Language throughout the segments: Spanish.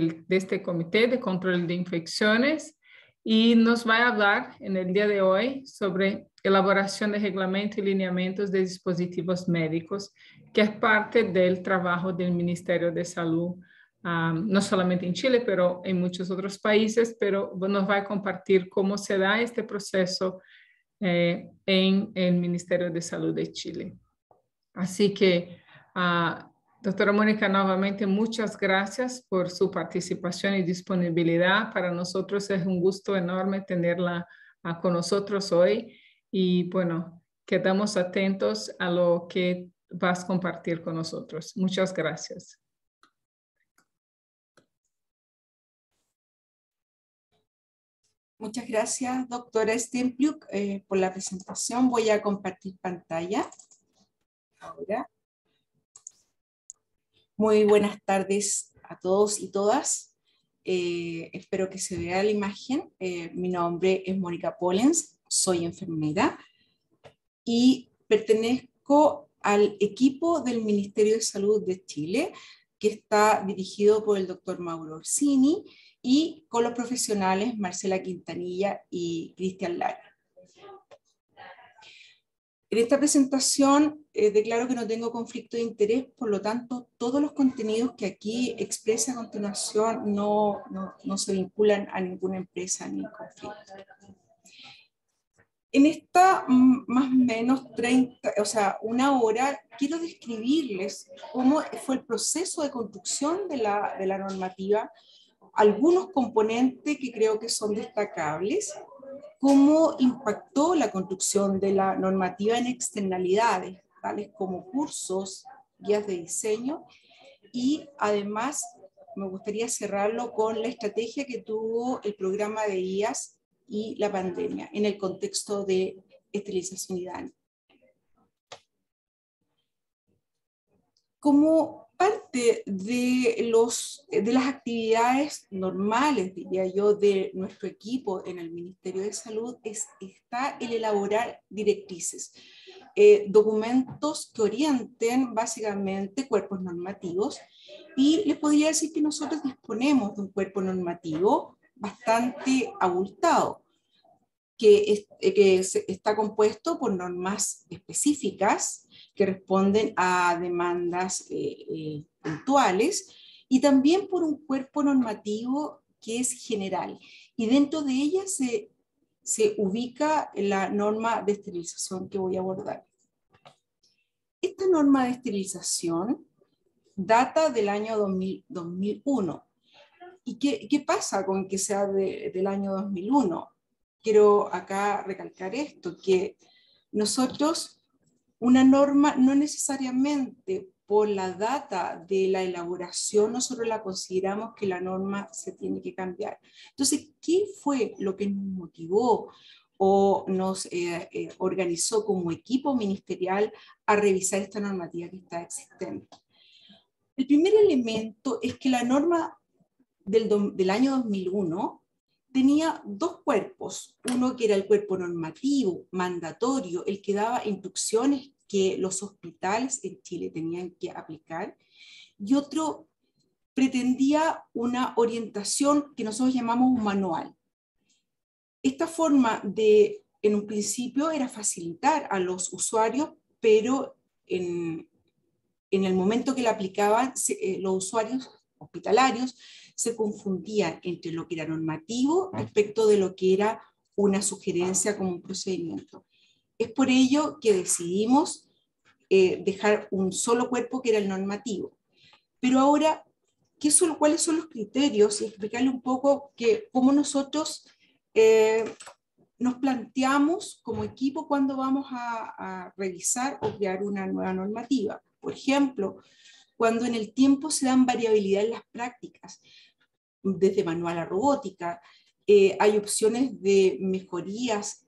de este Comité de Control de Infecciones y nos va a hablar en el día de hoy sobre elaboración de reglamento y lineamientos de dispositivos médicos, que es parte del trabajo del Ministerio de Salud, um, no solamente en Chile, pero en muchos otros países, pero nos va a compartir cómo se da este proceso eh, en el Ministerio de Salud de Chile. Así que uh, Doctora Mónica, nuevamente muchas gracias por su participación y disponibilidad. Para nosotros es un gusto enorme tenerla ah, con nosotros hoy y bueno, quedamos atentos a lo que vas a compartir con nosotros. Muchas gracias. Muchas gracias, doctora Stempluk, eh, por la presentación. Voy a compartir pantalla ahora. Muy buenas tardes a todos y todas. Eh, espero que se vea la imagen. Eh, mi nombre es Mónica Pollens, soy enfermera y pertenezco al equipo del Ministerio de Salud de Chile, que está dirigido por el doctor Mauro Orsini y con los profesionales Marcela Quintanilla y Cristian Lara. En esta presentación eh, declaro que no tengo conflicto de interés, por lo tanto, todos los contenidos que aquí exprese a continuación no, no, se vinculan a ninguna empresa ni conflicto. En esta mm, más o menos 30, o sea, una hora, quiero describirles cómo fue el proceso de construcción de la, de la normativa, algunos componentes que creo que son destacables cómo impactó la construcción de la normativa en externalidades, tales como cursos, guías de diseño, y además me gustaría cerrarlo con la estrategia que tuvo el programa de guías y la pandemia en el contexto de esterilización y daño. Como parte de, los, de las actividades normales, diría yo, de nuestro equipo en el Ministerio de Salud es, está el elaborar directrices, eh, documentos que orienten básicamente cuerpos normativos y les podría decir que nosotros disponemos de un cuerpo normativo bastante abultado, que, que está compuesto por normas específicas que responden a demandas eh, eh, puntuales y también por un cuerpo normativo que es general. Y dentro de ella se, se ubica la norma de esterilización que voy a abordar. Esta norma de esterilización data del año 2001. ¿Y qué, qué, pasa con que sea del año 2001? Quiero acá recalcar esto, que nosotros una norma no necesariamente por la data de la elaboración, nosotros la consideramos que la norma se tiene que cambiar. Entonces, ¿qué fue lo que nos motivó o nos eh, eh, organizó como equipo ministerial a revisar esta normativa que está existente? El primer elemento es que la norma del, del año 2001 tenía dos cuerpos, uno que era el cuerpo normativo, mandatorio, el que daba instrucciones que los hospitales en Chile tenían que aplicar, y otro pretendía una orientación que nosotros llamamos un manual. Esta forma de, en un principio, era facilitar a los usuarios, pero en, en el momento que la aplicaban, eh, los usuarios hospitalarios se confundían entre lo que era normativo respecto de lo que era una sugerencia como un procedimiento. Es por ello que decidimos eh, dejar un solo cuerpo que era el normativo. Pero ahora, ¿qué son, ¿cuáles son los criterios? Y explicarle un poco que, cómo nosotros eh, nos planteamos como equipo cuando vamos a, a revisar o crear una nueva normativa. Por ejemplo, cuando en el tiempo se dan variabilidad en las prácticas, desde manual a robótica, eh, hay opciones de mejorías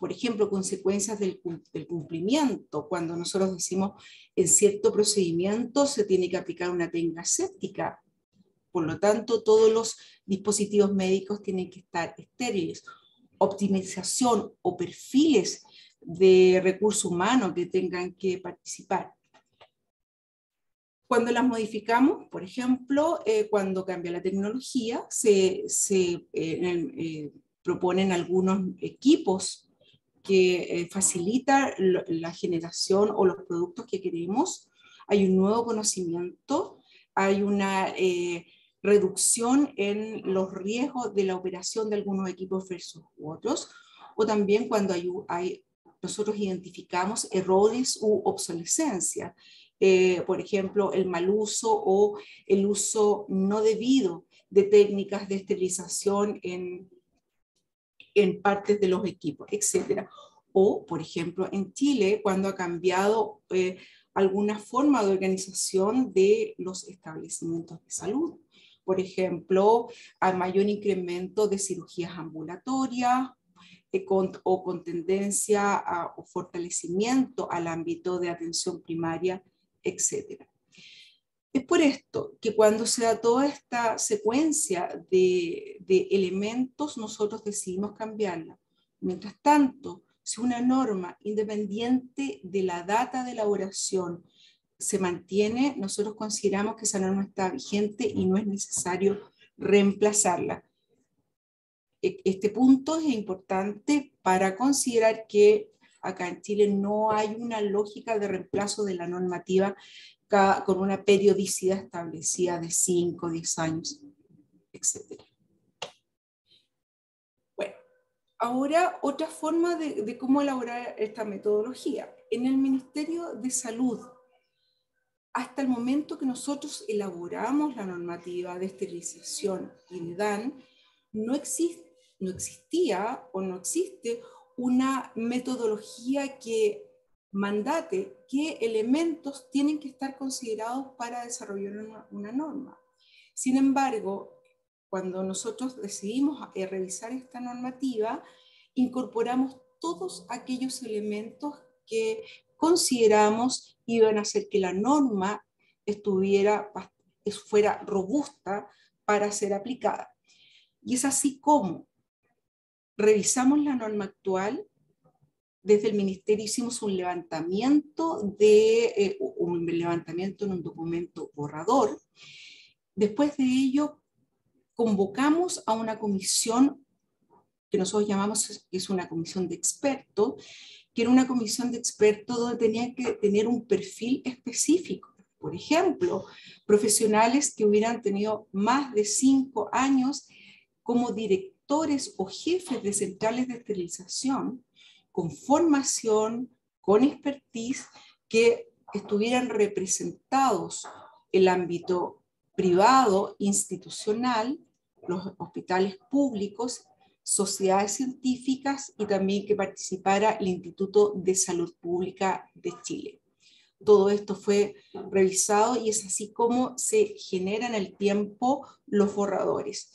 por ejemplo, consecuencias del, cumplimiento. Cuando nosotros decimos en cierto procedimiento se tiene que aplicar una técnica séptica, por lo tanto, todos los dispositivos médicos tienen que estar estériles. Optimización o perfiles de recursos humanos que tengan que participar. Cuando las modificamos, por ejemplo, eh, cuando cambia la tecnología, se, se eh, proponen algunos equipos que facilitan la generación o los productos que queremos. Hay un nuevo conocimiento, hay una reducción en los riesgos de la operación de algunos equipos versus otros, o también cuando hay, nosotros identificamos errores u obsolescencia, eh, por ejemplo, el mal uso o el uso no debido de técnicas de esterilización en, en partes de los equipos, etc. O, por ejemplo, en Chile, cuando ha cambiado eh, alguna forma de organización de los establecimientos de salud por ejemplo, hay mayor incremento de cirugías ambulatorias eh, o con tendencia a, o fortalecimiento al ámbito de atención primaria, etc. Es por esto que cuando se da toda esta secuencia de, de elementos, nosotros decidimos cambiarla. Mientras tanto, si una norma independiente de la data de elaboración se mantiene, nosotros consideramos que esa norma está vigente y no es necesario reemplazarla. E, este punto es importante para considerar que acá en Chile no hay una lógica de reemplazo de la normativa con una periodicidad establecida de 5, 10 años, etc. Bueno, ahora otra forma de, cómo elaborar esta metodología. En el Ministerio de Salud hasta el momento que nosotros elaboramos la normativa de esterilización y de DAN, no, no existía o no existe una metodología que mandate qué elementos tienen que estar considerados para desarrollar una, norma. Sin embargo, cuando nosotros decidimos eh, revisar esta normativa, incorporamos todos aquellos elementos que consideramos iban a hacer que la norma estuviera, fuera robusta para ser aplicada. Y es así como revisamos la norma actual, desde el ministerio hicimos un levantamiento, de, eh, un levantamiento en un documento borrador. Después de ello, convocamos a una comisión que nosotros llamamos, es una comisión de expertos, que era una comisión de expertos donde tenían que tener un perfil específico. Por ejemplo, profesionales que hubieran tenido más de cinco años como directores o jefes de centrales de esterilización, con formación, con expertise, que estuvieran representados el ámbito privado, institucional, los hospitales públicos sociedades científicas y también que participara el Instituto de Salud Pública de Chile. Todo esto fue revisado y es así como se generan en el tiempo los borradores.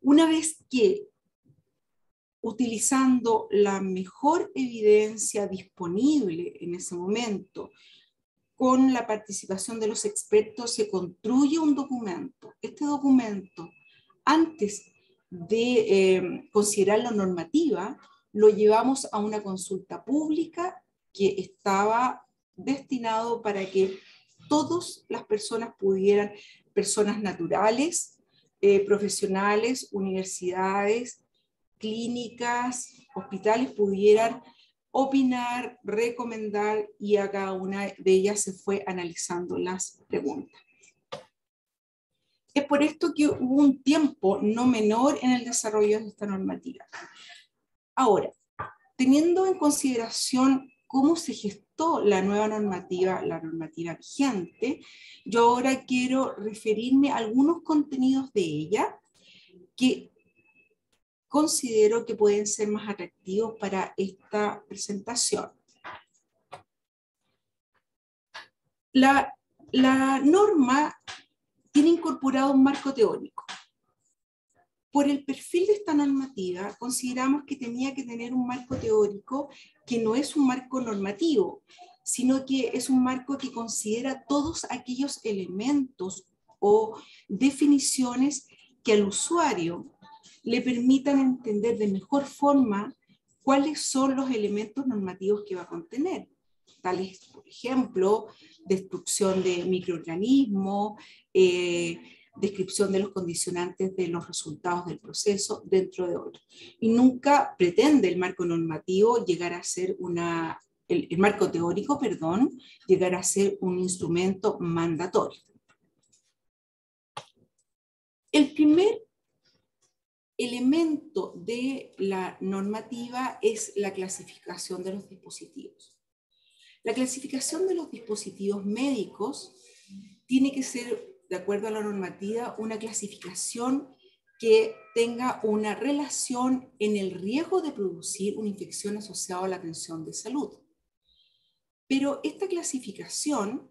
Una vez que utilizando la mejor evidencia disponible en ese momento, con la participación de los expertos, se construye un documento. Este documento, antes de eh, considerar la normativa, lo llevamos a una consulta pública que estaba destinado para que todas las personas pudieran, personas naturales, eh, profesionales, universidades, clínicas, hospitales, pudieran opinar, recomendar y a cada una de ellas se fue analizando las preguntas. Es por esto que hubo un tiempo no menor en el desarrollo de esta normativa. Ahora, teniendo en consideración cómo se gestó la nueva normativa, la normativa vigente, yo ahora quiero referirme a algunos contenidos de ella que considero que pueden ser más atractivos para esta presentación. La, la norma tiene incorporado un marco teórico. Por el perfil de esta normativa, consideramos que tenía que tener un marco teórico que no es un marco normativo, sino que es un marco que considera todos aquellos elementos o definiciones que al usuario le permitan entender de mejor forma cuáles son los elementos normativos que va a contener. tales, por ejemplo, destrucción de microorganismos, eh, descripción de los condicionantes de los resultados del proceso, dentro de otros. Y nunca pretende el marco normativo llegar a ser una, el, el marco teórico, perdón, llegar a ser un instrumento mandatorio. El primer elemento de la normativa es la clasificación de los dispositivos. La clasificación de los dispositivos médicos tiene que ser, de acuerdo a la normativa, una clasificación que tenga una relación en el riesgo de producir una infección asociada a la atención de salud. Pero esta clasificación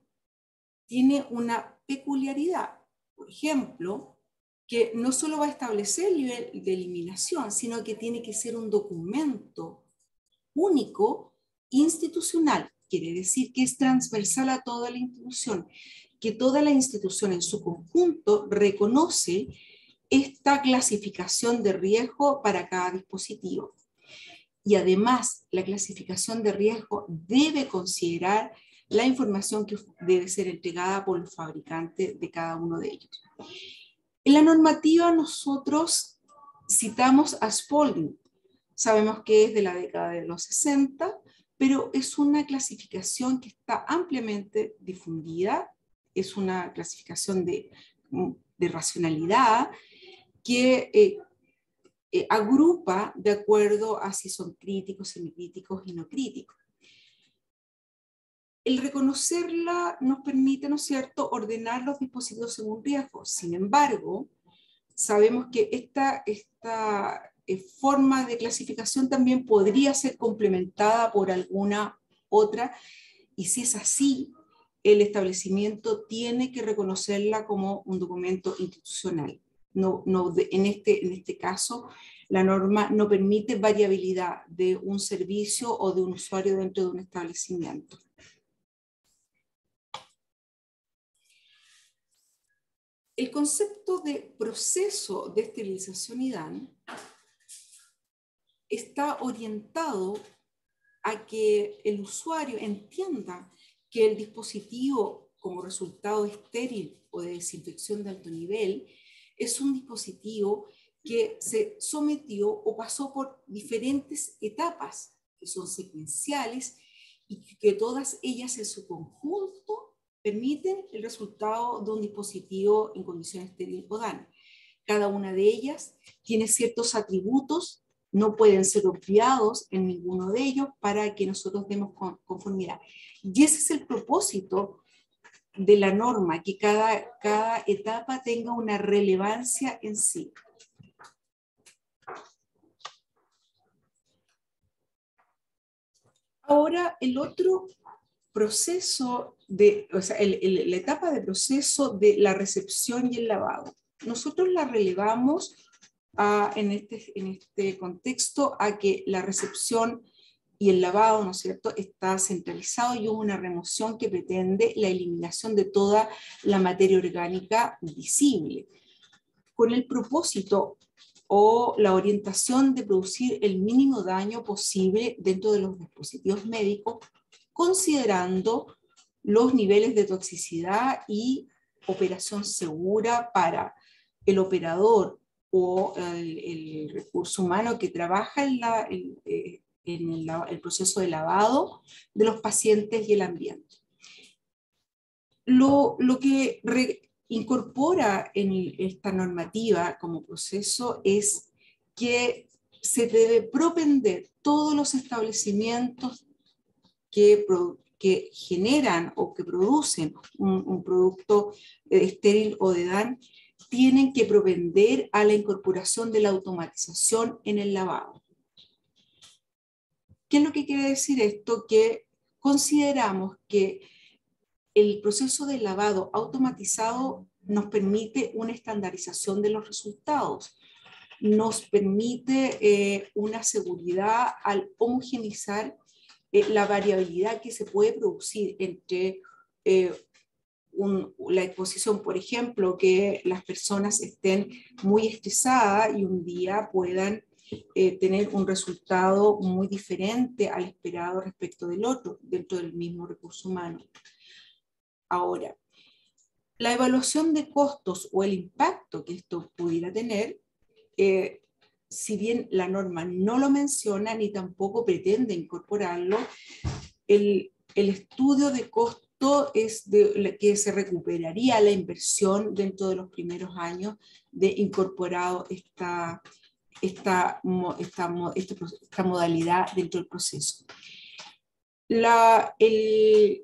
tiene una peculiaridad. Por ejemplo, que no solo va a establecer el nivel de eliminación, sino que tiene que ser un documento único institucional quiere decir que es transversal a toda la institución, que toda la institución en su conjunto reconoce esta clasificación de riesgo para cada dispositivo. Y además, la clasificación de riesgo debe considerar la información que debe ser entregada por el fabricante de cada uno de ellos. En la normativa nosotros citamos a Spalding. Sabemos que es de la década de los 60 pero es una clasificación que está ampliamente difundida, es una clasificación de, mm, racionalidad que eh, eh, agrupa de acuerdo a si son críticos, semicríticos y no críticos. El reconocerla nos permite, ¿no es cierto?, ordenar los dispositivos según riesgo. Sin embargo, sabemos que esta, esta eh, forma de clasificación también podría ser complementada por alguna otra, y si es así, el establecimiento tiene que reconocerla como un documento institucional. No, no, en, este, en este caso, la norma no permite variabilidad de un servicio o de un usuario dentro de un establecimiento. El concepto de proceso de esterilización IDAN está orientado a que el usuario entienda que el dispositivo como resultado estéril o de desinfección de alto nivel es un dispositivo que se sometió o pasó por diferentes etapas que son secuenciales y que todas ellas en su conjunto permiten el resultado de un dispositivo en condiciones estéril o. Cada una de ellas tiene ciertos atributos no pueden ser obviados en ninguno de ellos para que nosotros demos conformidad. Y ese es el propósito de la norma, que cada, cada etapa tenga una relevancia en sí. Ahora, el otro proceso de, o sea, la etapa de proceso de la recepción y el lavado. Nosotros la relevamos en, este, en este contexto a que la recepción y el lavado, ¿no es cierto?, está centralizado y hubo una remoción que pretende la eliminación de toda la materia orgánica visible, con el propósito o la orientación de producir el mínimo daño posible dentro de los dispositivos médicos, considerando los niveles de toxicidad y operación segura para el operador, o el, recurso humano que trabaja en, la, eh, el, proceso de lavado de los pacientes y el ambiente. Lo, lo que incorpora en esta normativa como proceso es que se debe propender todos los establecimientos que, que generan o que producen un, un producto estéril o de DAN tienen que propender a la incorporación de la automatización en el lavado. ¿Qué es lo que quiere decir esto? Que consideramos que el proceso de lavado automatizado nos permite una estandarización de los resultados, nos permite eh, una seguridad al homogenizar eh, la variabilidad que se puede producir entre eh, la exposición, por ejemplo, que las personas estén muy estresadas y un día puedan eh, tener un resultado muy diferente al esperado respecto del otro dentro del mismo recurso humano. Ahora, la evaluación de costos o el impacto que esto pudiera tener, eh, si bien la norma no lo menciona ni tampoco pretende incorporarlo, el, estudio de costo es de, que se recuperaría la inversión dentro de los primeros años de incorporado esta, esta, esta, esta, modalidad dentro del proceso. La, el,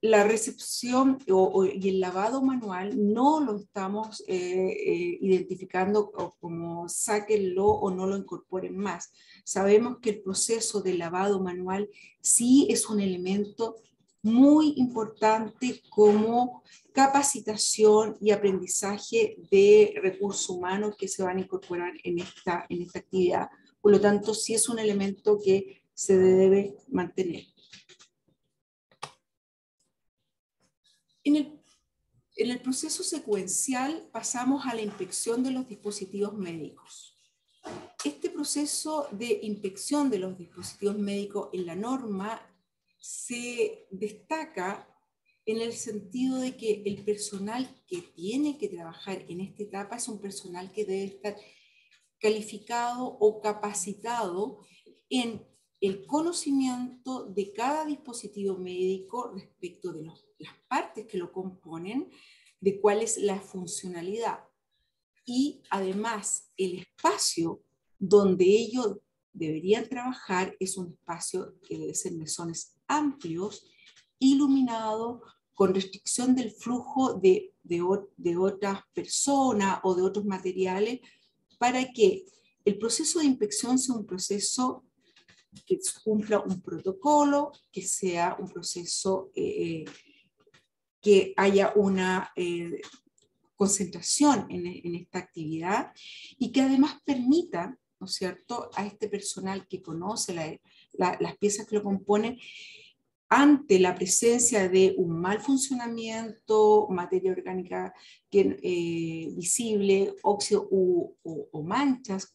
la recepción o, y el lavado manual no lo estamos eh, eh, identificando como sáquenlo o no lo incorporen más. Sabemos que el proceso de lavado manual sí es un elemento muy importante como capacitación y aprendizaje de recursos humanos que se van a incorporar en esta, en esta actividad. Por lo tanto, sí es un elemento que se debe mantener. En el, en el proceso secuencial pasamos a la inspección de los dispositivos médicos. Este proceso de inspección de los dispositivos médicos en la norma se destaca en el sentido de que el personal que tiene que trabajar en esta etapa es un personal que debe estar calificado o capacitado en el conocimiento de cada dispositivo médico respecto de las partes que lo componen, de cuál es la funcionalidad. Y además el espacio donde ellos deberían trabajar es un espacio que debe ser mesones amplios, iluminado, con restricción del flujo de, de, otras personas o de otros materiales, para que el proceso de inspección sea un proceso que cumpla un protocolo, que sea un proceso eh, que haya una eh, concentración en, en, esta actividad y que además permita ¿no es cierto?, a este personal que conoce las piezas que lo componen, ante la presencia de un mal funcionamiento, materia orgánica eh, visible, óxido o, manchas,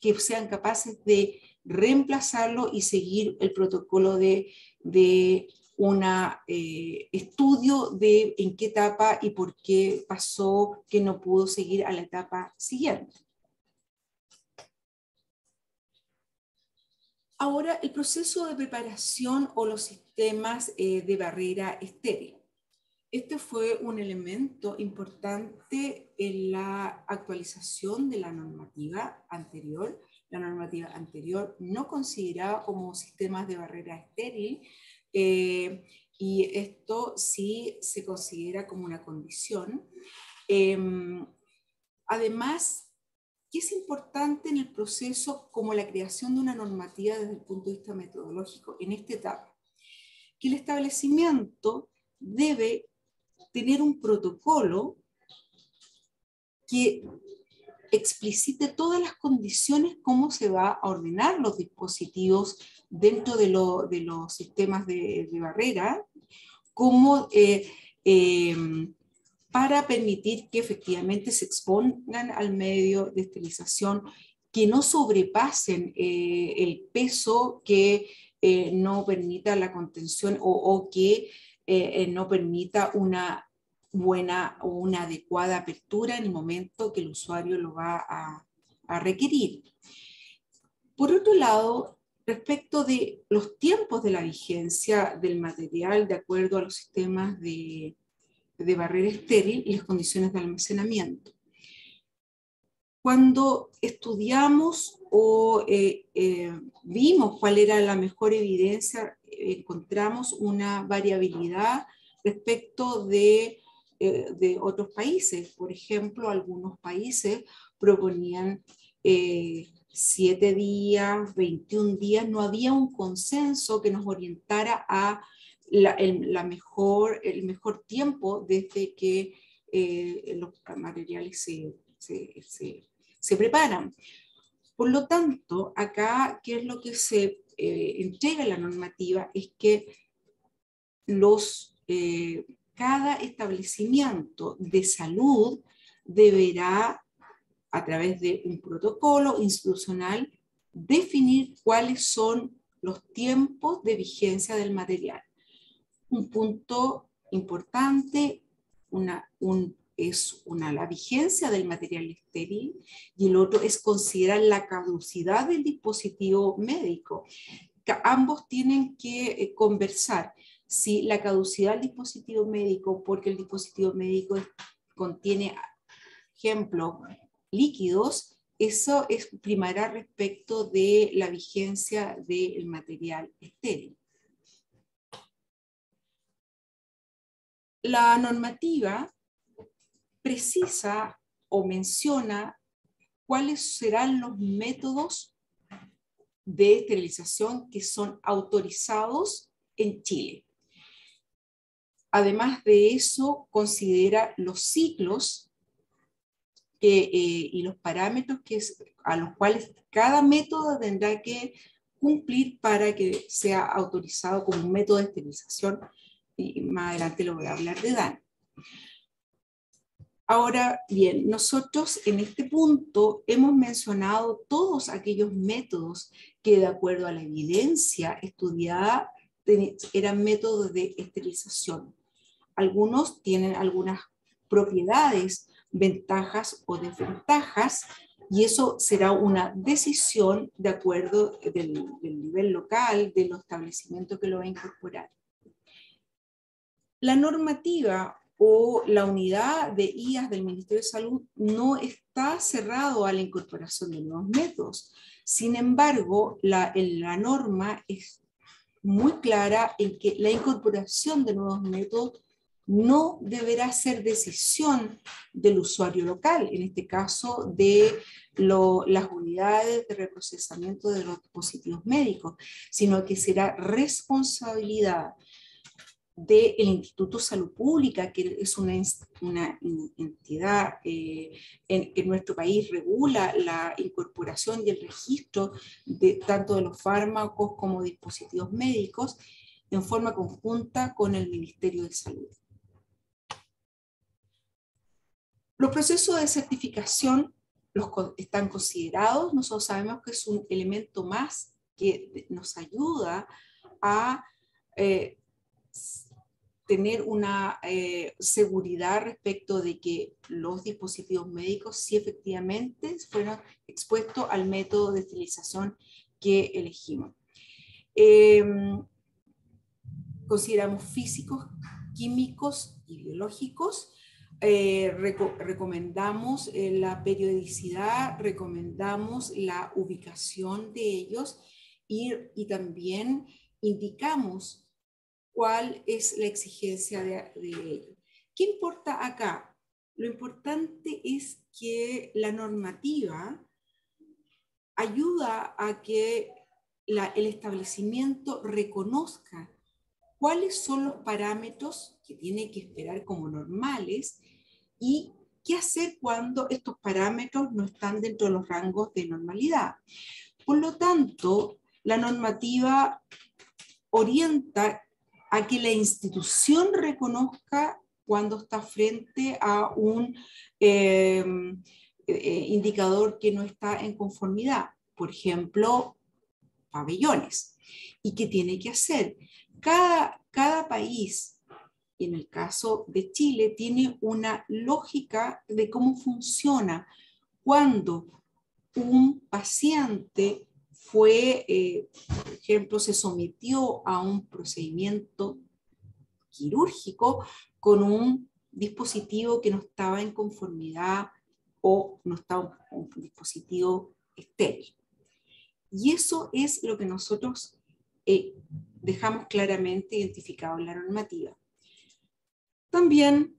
que sean capaces de reemplazarlo y seguir el protocolo de, de un eh, estudio de en qué etapa y por qué pasó que no pudo seguir a la etapa siguiente. Ahora, el proceso de preparación o los sistemas eh, de barrera estéril. Este fue un elemento importante en la actualización de la normativa anterior. La normativa anterior no consideraba como sistemas de barrera estéril eh, y esto sí se considera como una condición. Em, además, ¿Qué es importante en el proceso como la creación de una normativa desde el punto de vista metodológico en esta etapa? Que el establecimiento debe tener un protocolo que explicite todas las condiciones, cómo se va a ordenar los dispositivos dentro de, los sistemas de, barrera, cómo eh, eh, para permitir que efectivamente se expongan al medio de esterilización, que no sobrepasen eh, el peso que eh, no permita la contención o, que eh, no permita una buena o una adecuada apertura en el momento que el usuario lo va a, a requerir. Por otro lado, respecto de los tiempos de la vigencia del material de acuerdo a los sistemas de de barrera estéril y las condiciones de almacenamiento. Cuando estudiamos o eh, eh, vimos cuál era la mejor evidencia, encontramos una variabilidad respecto de, eh, de, otros países. Por ejemplo, algunos países proponían siete días, 21 días, no había un consenso que nos orientara a el, mejor, el mejor tiempo desde que eh, los materiales se, se, se, preparan. Por lo tanto, acá, ¿qué es lo que se eh, entrega en la normativa? Es que los, eh, cada establecimiento de salud deberá a través de un protocolo institucional, definir cuáles son los tiempos de vigencia del material. Un punto importante una, un, es una, la vigencia del material estéril y el otro es considerar la caducidad del dispositivo médico. ambos tienen que eh, conversar si la caducidad del dispositivo médico, porque el dispositivo médico contiene, ejemplo, líquidos, eso es, primará respecto de la vigencia del material estéril. La normativa precisa o menciona cuáles serán los métodos de esterilización que son autorizados en Chile. Además de eso, considera los ciclos eh, y los parámetros que a los cuales cada método tendrá que cumplir para que sea autorizado como un método de esterilización. Y más adelante lo voy a hablar de DAN. Ahora bien, nosotros en este punto hemos mencionado todos aquellos métodos que de acuerdo a la evidencia estudiada eran métodos de esterilización. Algunos tienen algunas propiedades, ventajas o desventajas, y eso será una decisión de acuerdo del, nivel local, de los establecimientos que lo va a incorporar. La normativa o la unidad de IAS del Ministerio de Salud no está cerrado a la incorporación de nuevos métodos. Sin embargo, la, la norma es muy clara en que la incorporación de nuevos métodos no deberá ser decisión del usuario local, en este caso de las unidades de reprocesamiento de los dispositivos médicos, sino que será responsabilidad del Instituto de Salud Pública, que es una, entidad eh, en nuestro país regula la incorporación y el registro de, tanto de los fármacos como dispositivos médicos, en forma conjunta con el Ministerio de Salud. Los procesos de certificación los están considerados, nosotros sabemos que es un elemento más que nos ayuda a eh, tener una eh, seguridad respecto de que los dispositivos médicos sí efectivamente fueron expuestos al método de estilización que elegimos. Em, consideramos físicos, químicos y biológicos eh, recomendamos eh, la periodicidad, recomendamos la ubicación de ellos y, y, también indicamos cuál es la exigencia de, de. ¿Qué importa acá? Lo importante es que la normativa ayuda a que el establecimiento reconozca cuáles son los parámetros que tiene que esperar como normales y qué hacer cuando estos parámetros no están dentro de los rangos de normalidad. Por lo tanto, la normativa orienta a que la institución reconozca cuando está frente a un eh, eh, indicador que no está en conformidad, por ejemplo, pabellones. ¿Y qué tiene que hacer? Cada, cada país en el caso de Chile tiene una lógica de cómo funciona cuando un paciente fue, eh, por ejemplo, se sometió a un procedimiento quirúrgico con un dispositivo que no estaba en conformidad o no estaba un dispositivo estéril. Y eso es lo que nosotros eh, dejamos claramente identificado en la normativa. También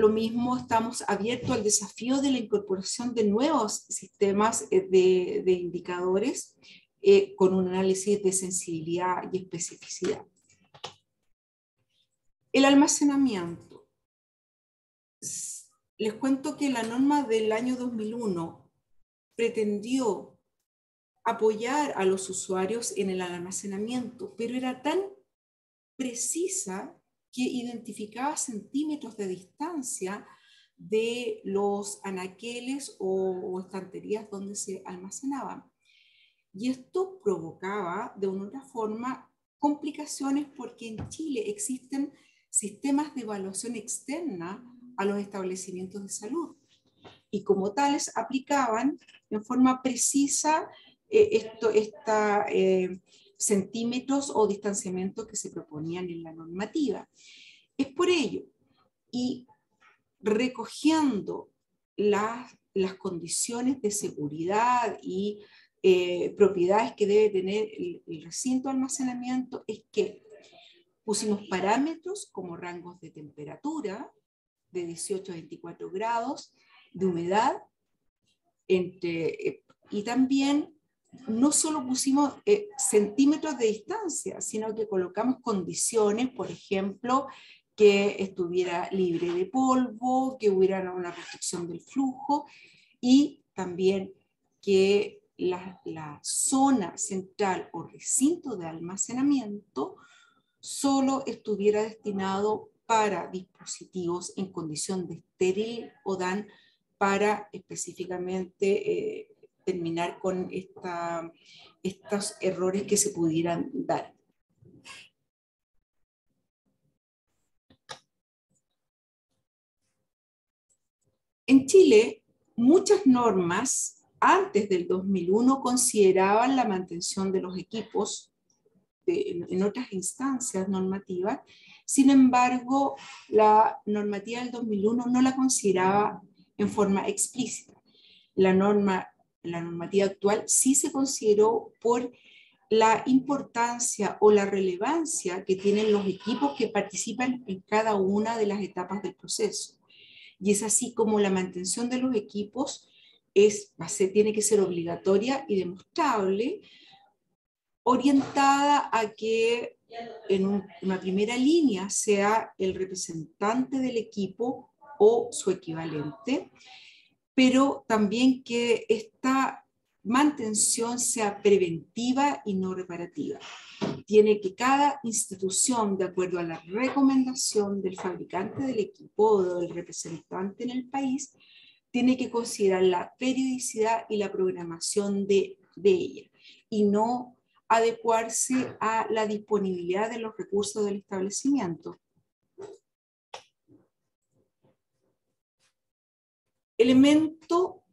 lo mismo, estamos abiertos al desafío de la incorporación de nuevos sistemas eh, de, indicadores eh, con un análisis de sensibilidad y especificidad. El almacenamiento. Les cuento que la norma del año 2001 pretendió apoyar a los usuarios en el almacenamiento, pero era tan precisa que identificaba centímetros de distancia de los anaqueles o, estanterías donde se almacenaban. Y esto provocaba de una otra forma complicaciones porque en Chile existen sistemas de evaluación externa a los establecimientos de salud y como tales aplicaban en forma precisa eh, esto, esta, eh, centímetros o distanciamientos que se proponían en la normativa. Es por ello, y recogiendo las, las condiciones de seguridad y eh, propiedades que debe tener el, recinto de almacenamiento, es que pusimos parámetros como rangos de temperatura de 18 a 24 grados, de humedad, entre, y también no solo pusimos eh, centímetros de distancia, sino que colocamos condiciones, por ejemplo, que estuviera libre de polvo, que hubiera una restricción del flujo y también que la, zona central o recinto de almacenamiento solo estuviera destinado para dispositivos en condición de estéril o DAN para específicamente eh, terminar con estos errores que se pudieran dar. En Chile, muchas normas antes del 2001 consideraban la mantención de los equipos en otras instancias normativas. Sin embargo, la normativa del 2001 no la consideraba en forma explícita. La norma la normativa actual sí se consideró por la importancia o la relevancia que tienen los equipos que participan en cada una de las etapas del proceso. Y es así como la mantención de los equipos es, tiene que ser obligatoria y demostrable, orientada a que en una primera línea sea el representante del equipo o su equivalente, pero también que esta mantención sea preventiva y no reparativa. Tiene que cada institución, de acuerdo a la recomendación del fabricante del equipo o del representante en el país, tiene que considerar la periodicidad y la programación de, de ella y no adecuarse a la disponibilidad de los recursos del establecimiento. Elemento,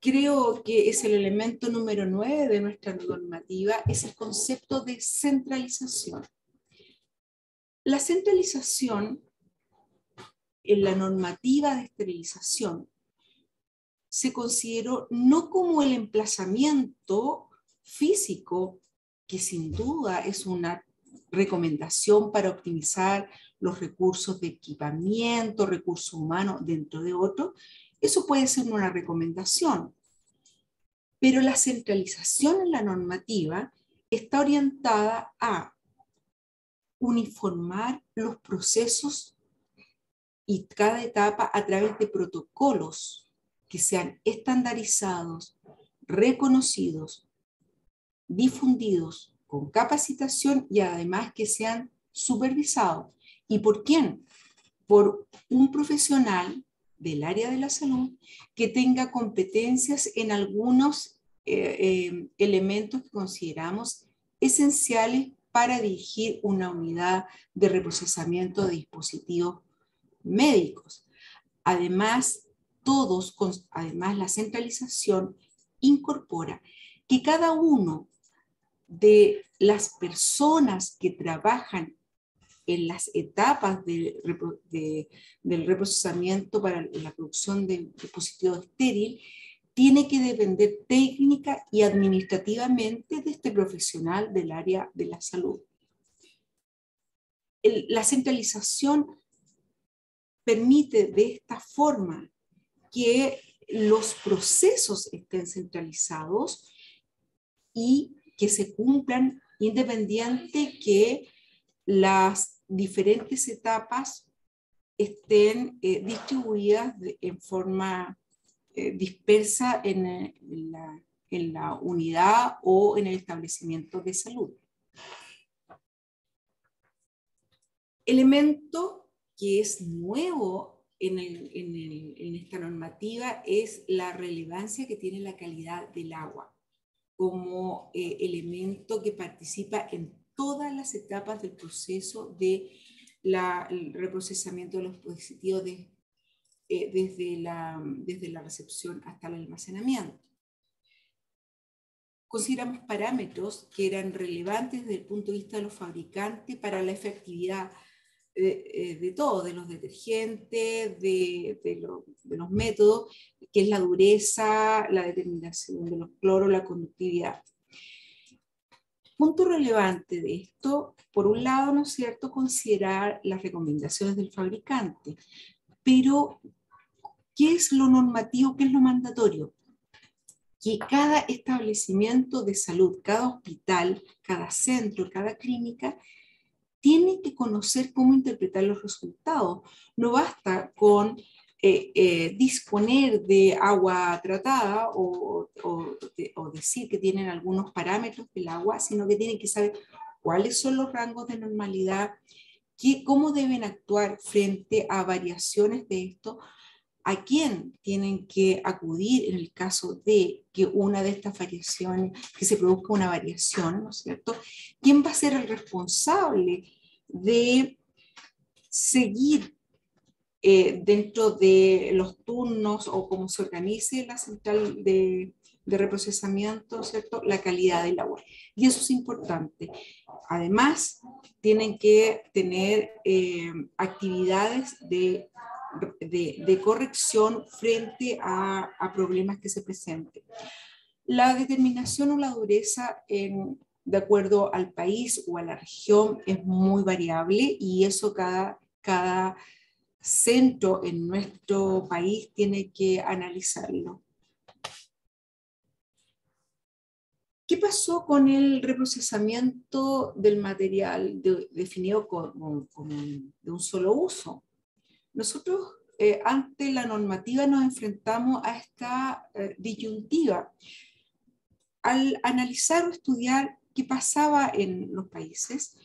creo que es el elemento número nueve de nuestra normativa, es el concepto de centralización. La centralización en la normativa de esterilización se consideró no como el emplazamiento físico, que sin duda es una recomendación para optimizar los recursos de equipamiento, recursos humanos, dentro de otro, eso puede ser una recomendación, pero la centralización en la normativa está orientada a uniformar los procesos y cada etapa a través de protocolos que sean estandarizados, reconocidos, difundidos con capacitación y además que sean supervisados. ¿Y por quién? Por un profesional del área de la salud que tenga competencias en algunos eh, eh, elementos que consideramos esenciales para dirigir una unidad de reprocesamiento de dispositivos médicos. Además, todos, además la centralización incorpora que cada uno de las personas que trabajan en las etapas del reprocesamiento para la producción de dispositivo estéril, tiene que depender técnica y administrativamente de este profesional del área de la salud. la centralización permite de esta forma que los procesos estén centralizados y que se cumplan independiente que las diferentes etapas estén eh, distribuidas en forma eh, dispersa en, eh, la, en la unidad o en el establecimiento de salud. Elemento que es nuevo en, en, esta normativa es la relevancia que tiene la calidad del agua como elemento que participa en todas las etapas del proceso de el reprocesamiento de los dispositivos de, eh, desde, la, desde la recepción hasta el almacenamiento. Consideramos parámetros que eran relevantes desde el punto de vista de los fabricantes para la efectividad de, eh, todo, de los detergentes, de, de, de, los métodos, que es la dureza, la determinación de los cloros, la conductividad. Punto relevante de esto, por un lado, ¿no es cierto?, considerar las recomendaciones del fabricante, pero ¿qué es lo normativo, qué es lo mandatorio? Que cada establecimiento de salud, cada hospital, cada centro, cada clínica, tiene que conocer cómo interpretar los resultados. No basta con eh, eh, disponer de agua tratada o, o, decir que tienen algunos parámetros del agua, sino que tienen que saber cuáles son los rangos de normalidad, qué, cómo deben actuar frente a variaciones de esto, a quién tienen que acudir en el caso de que una de estas variaciones, que se produzca una variación, ¿no es cierto? ¿Quién va a ser el responsable de seguir eh, dentro de los turnos o cómo se organice la central de, de reprocesamiento, ¿cierto? La calidad del agua. Y eso es importante. Además, tienen que tener eh, actividades de, de, corrección frente a, problemas que se presenten. La determinación o la dureza de acuerdo al país o a la región es muy variable y eso cada, cada centro en nuestro país tiene que analizarlo. ¿Qué pasó con el reprocesamiento del material definido como, de un solo uso? Nosotros eh, ante la normativa nos enfrentamos a esta eh, disyuntiva. Al analizar o estudiar qué pasaba en los países,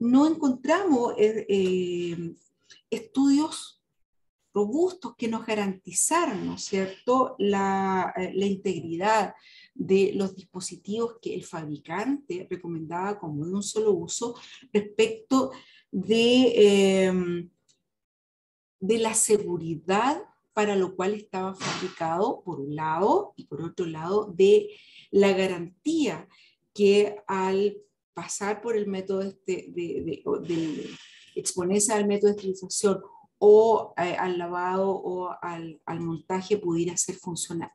no encontramos eh, estudios robustos que nos garantizaran, ¿no es cierto?, la, eh, la, integridad de los dispositivos que el fabricante recomendaba como de un solo uso respecto de, em, de la seguridad para lo cual estaba fabricado, por un lado, y por otro lado, de la garantía que al pasar por el método este de, exponerse al método de esterilización o eh, al lavado o al, al, montaje pudiera ser funcional.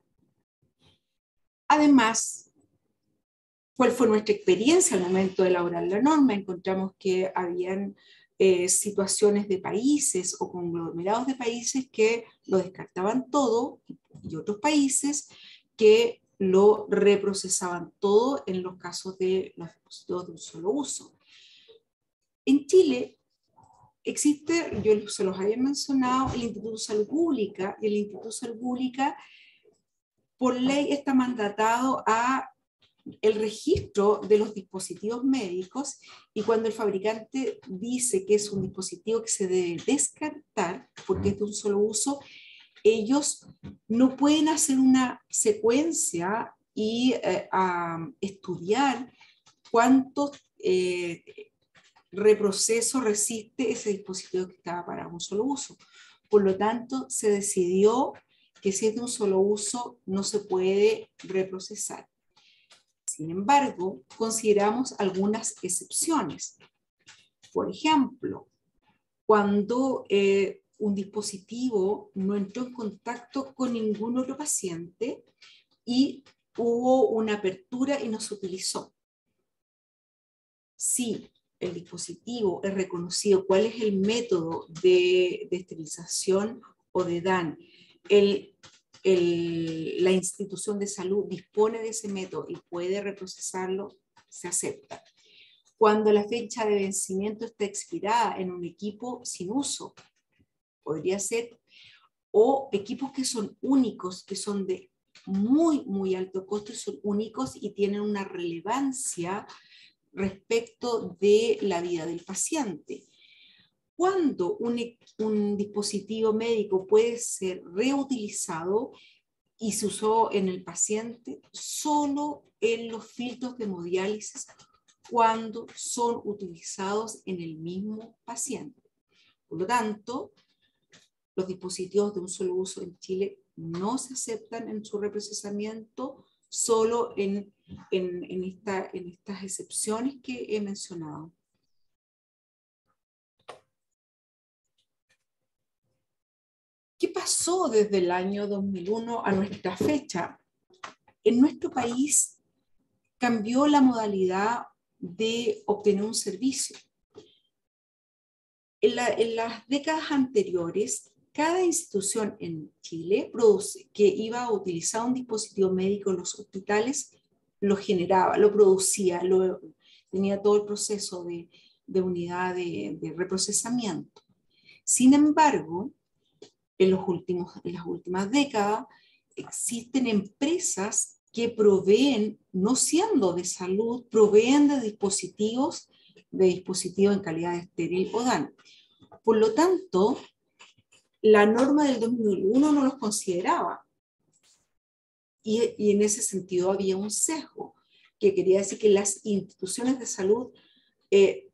Además, ¿cuál fue nuestra experiencia al momento de elaborar la norma? Encontramos que habían eh, situaciones de países o conglomerados de países que lo descartaban todo y otros países que lo reprocesaban todo en los casos de los dispositivos de un solo uso. En Chile existe, yo se los había mencionado, el Instituto de Salud Pública, y el Instituto de Salud Pública por ley está mandatado a el registro de los dispositivos médicos y cuando el fabricante dice que es un dispositivo que se debe descartar porque es de un solo uso, ellos no pueden hacer una secuencia y eh, estudiar cuántos eh, reprocesos resiste ese dispositivo que estaba para un solo uso. Por lo tanto, se decidió que si es de un solo uso no se puede reprocesar. Sin embargo, consideramos algunas excepciones. Por ejemplo, cuando eh, un dispositivo no entró en contacto con ningún otro paciente y hubo una apertura y no se utilizó. Si el dispositivo es reconocido, cuál es el método de, esterilización o de DAN, el, la institución de salud dispone de ese método y puede reprocesarlo, se acepta. Cuando la fecha de vencimiento está expirada en un equipo sin uso, podría ser, o equipos que son únicos, que son de muy, muy alto costo y son únicos y tienen una relevancia respecto de la vida del paciente. cuándo un, un dispositivo médico puede ser reutilizado y se usó en el paciente solo en los filtros de hemodiálisis cuando son utilizados en el mismo paciente. Por lo tanto, los dispositivos de un solo uso en Chile no se aceptan en su reprocesamiento solo en, en, en, esta, en estas excepciones que he mencionado. ¿Qué pasó desde el año 2001 a nuestra fecha? En nuestro país cambió la modalidad de obtener un servicio. En, las décadas anteriores, cada institución en Chile que iba a utilizar un dispositivo médico en los hospitales lo generaba, lo producía, lo, tenía todo el proceso de, unidad de, reprocesamiento. Sin embargo, en, los últimos, las últimas décadas existen empresas que proveen, no siendo de salud, proveen de dispositivos, de dispositivos en calidad estéril o DAN. Por lo tanto, la norma del 2001 no los consideraba. Y, en ese sentido había un sesgo, que quería decir que las instituciones de salud eh,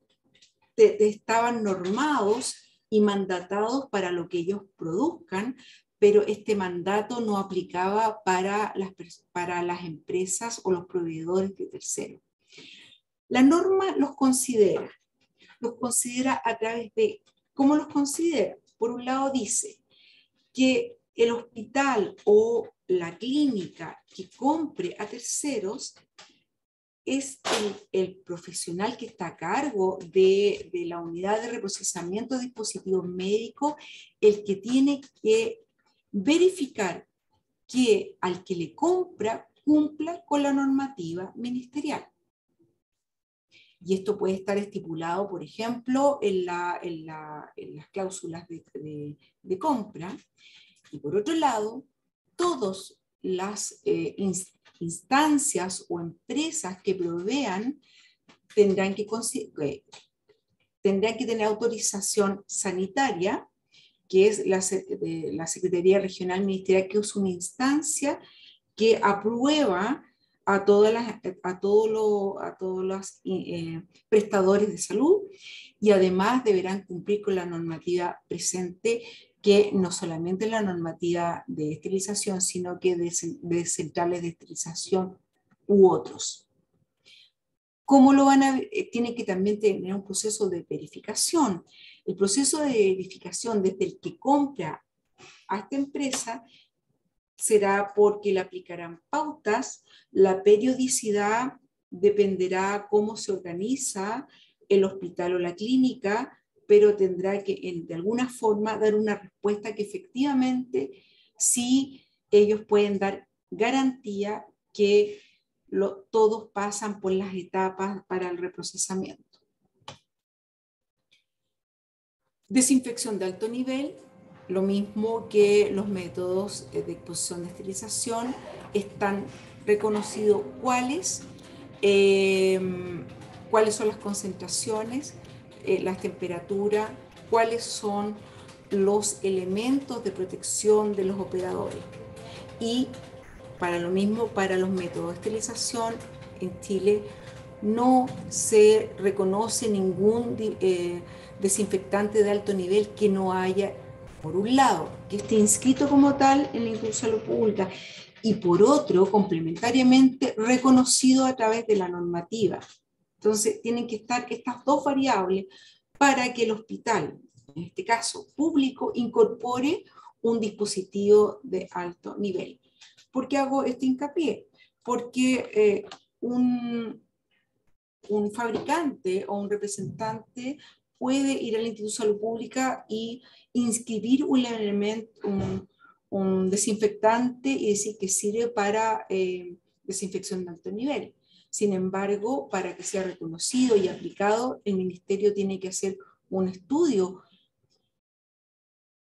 estaban normados y mandatados para lo que ellos produzcan, pero este mandato no aplicaba para las, para las empresas o los proveedores de terceros. La norma los considera, los considera a través de, ¿cómo los considera? Por un lado dice que el hospital o la clínica que compre a terceros es el, profesional que está a cargo de, la unidad de reprocesamiento de dispositivos médicos el que tiene que verificar que al que le compra cumpla con la normativa ministerial. Y esto puede estar estipulado, por ejemplo, en, la, en, la, en las cláusulas de, compra. Y por otro lado, todas las eh, instancias o empresas que provean tendrán que, eh, tendrán que tener autorización sanitaria que es la, la Secretaría Regional Ministerial, que es una instancia que aprueba a, todas las, a, a todos los eh, prestadores de salud y además deberán cumplir con la normativa presente, que no solamente la normativa de esterilización, sino que de, de centrales de esterilización u otros. ¿Cómo lo van a eh, Tiene que también tener un proceso de verificación. El proceso de verificación desde el que compra a esta empresa será porque le aplicarán pautas, la periodicidad dependerá cómo se organiza el hospital o la clínica, pero tendrá que de alguna forma dar una respuesta que efectivamente sí ellos pueden dar garantía que todos pasan por las etapas para el reprocesamiento. Desinfección de alto nivel, lo mismo que los métodos de exposición de esterilización, están reconocidos cuáles, em, cuáles son las concentraciones, eh, las temperaturas, cuáles son los elementos de protección de los operadores. Y para lo mismo, para los métodos de esterilización, en Chile no se reconoce ningún eh, desinfectante de alto nivel que no haya, por un lado, que esté inscrito como tal en la industria salud pública y por otro, complementariamente, reconocido a través de la normativa. Entonces, tienen que estar estas dos variables para que el hospital, en este caso público, incorpore un dispositivo de alto nivel. ¿Por qué hago este hincapié? Porque eh, un, fabricante o un representante puede ir al Instituto de Salud Pública y inscribir un, desinfectante y decir que sirve para eh, desinfección de alto nivel. Sin embargo, para que sea reconocido y aplicado, el ministerio tiene que hacer un estudio,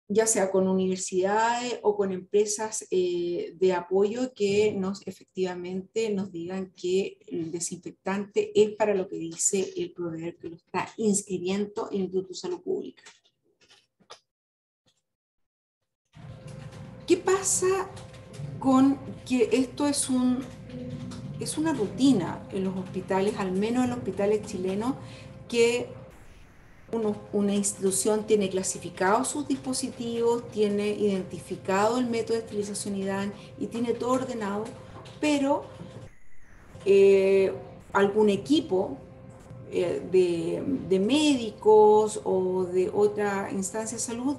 ya sea con universidades o con empresas eh, de apoyo que nos efectivamente nos digan que el desinfectante es para lo que dice el proveedor que lo está inscribiendo en el Instituto de Salud Pública. ¿Qué pasa con que esto es un es una rutina en los hospitales, al menos en los hospitales chilenos, que una institución tiene clasificados sus dispositivos, tiene identificado el método de esterilización IDAN y tiene todo ordenado, pero eh, algún equipo eh, de, médicos o de otra instancia de salud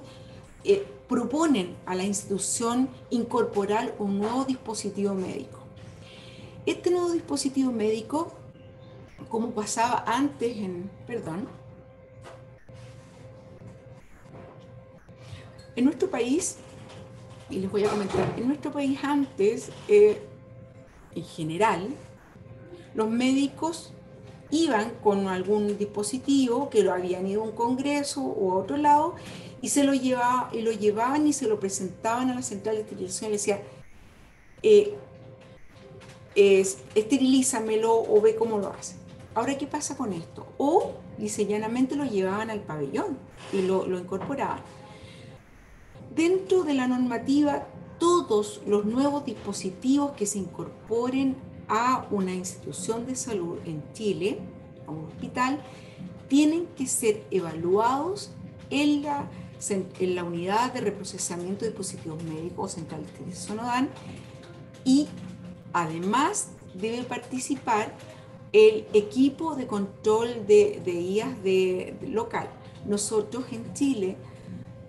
eh, proponen a la institución incorporar un nuevo dispositivo médico. Este nuevo dispositivo médico, como pasaba antes en, perdón, En nuestro país, y les voy a comentar, en nuestro país antes, eh, en general, los médicos iban con algún dispositivo que lo habían ido a un congreso o a otro lado y se lo, llevaba, lo llevaban y se lo presentaban a la central de esterilización y le decían, eh, esterilízamelo o ve cómo lo hace. Ahora, ¿qué pasa con esto? O, dice llanamente, lo llevaban al pabellón y lo, lo incorporaban. Dentro de la normativa, todos los nuevos dispositivos que se incorporen a una institución de salud en Chile, a un hospital, tienen que ser evaluados en la, en la unidad de reprocesamiento de dispositivos médicos central de Sonodan y además debe participar el equipo de control de, de IAS de local. Nosotros en Chile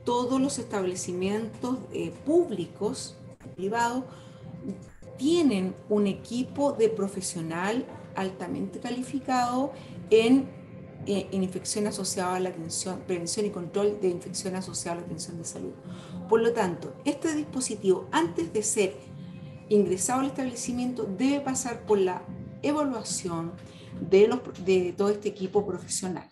todos los establecimientos eh, públicos, privados, tienen un equipo de profesional altamente calificado en, eh, infección asociada a la atención, prevención y control de infección asociada a la atención de salud. Por lo tanto, este dispositivo, antes de ser ingresado al establecimiento, debe pasar por la evaluación de, todo este equipo profesional.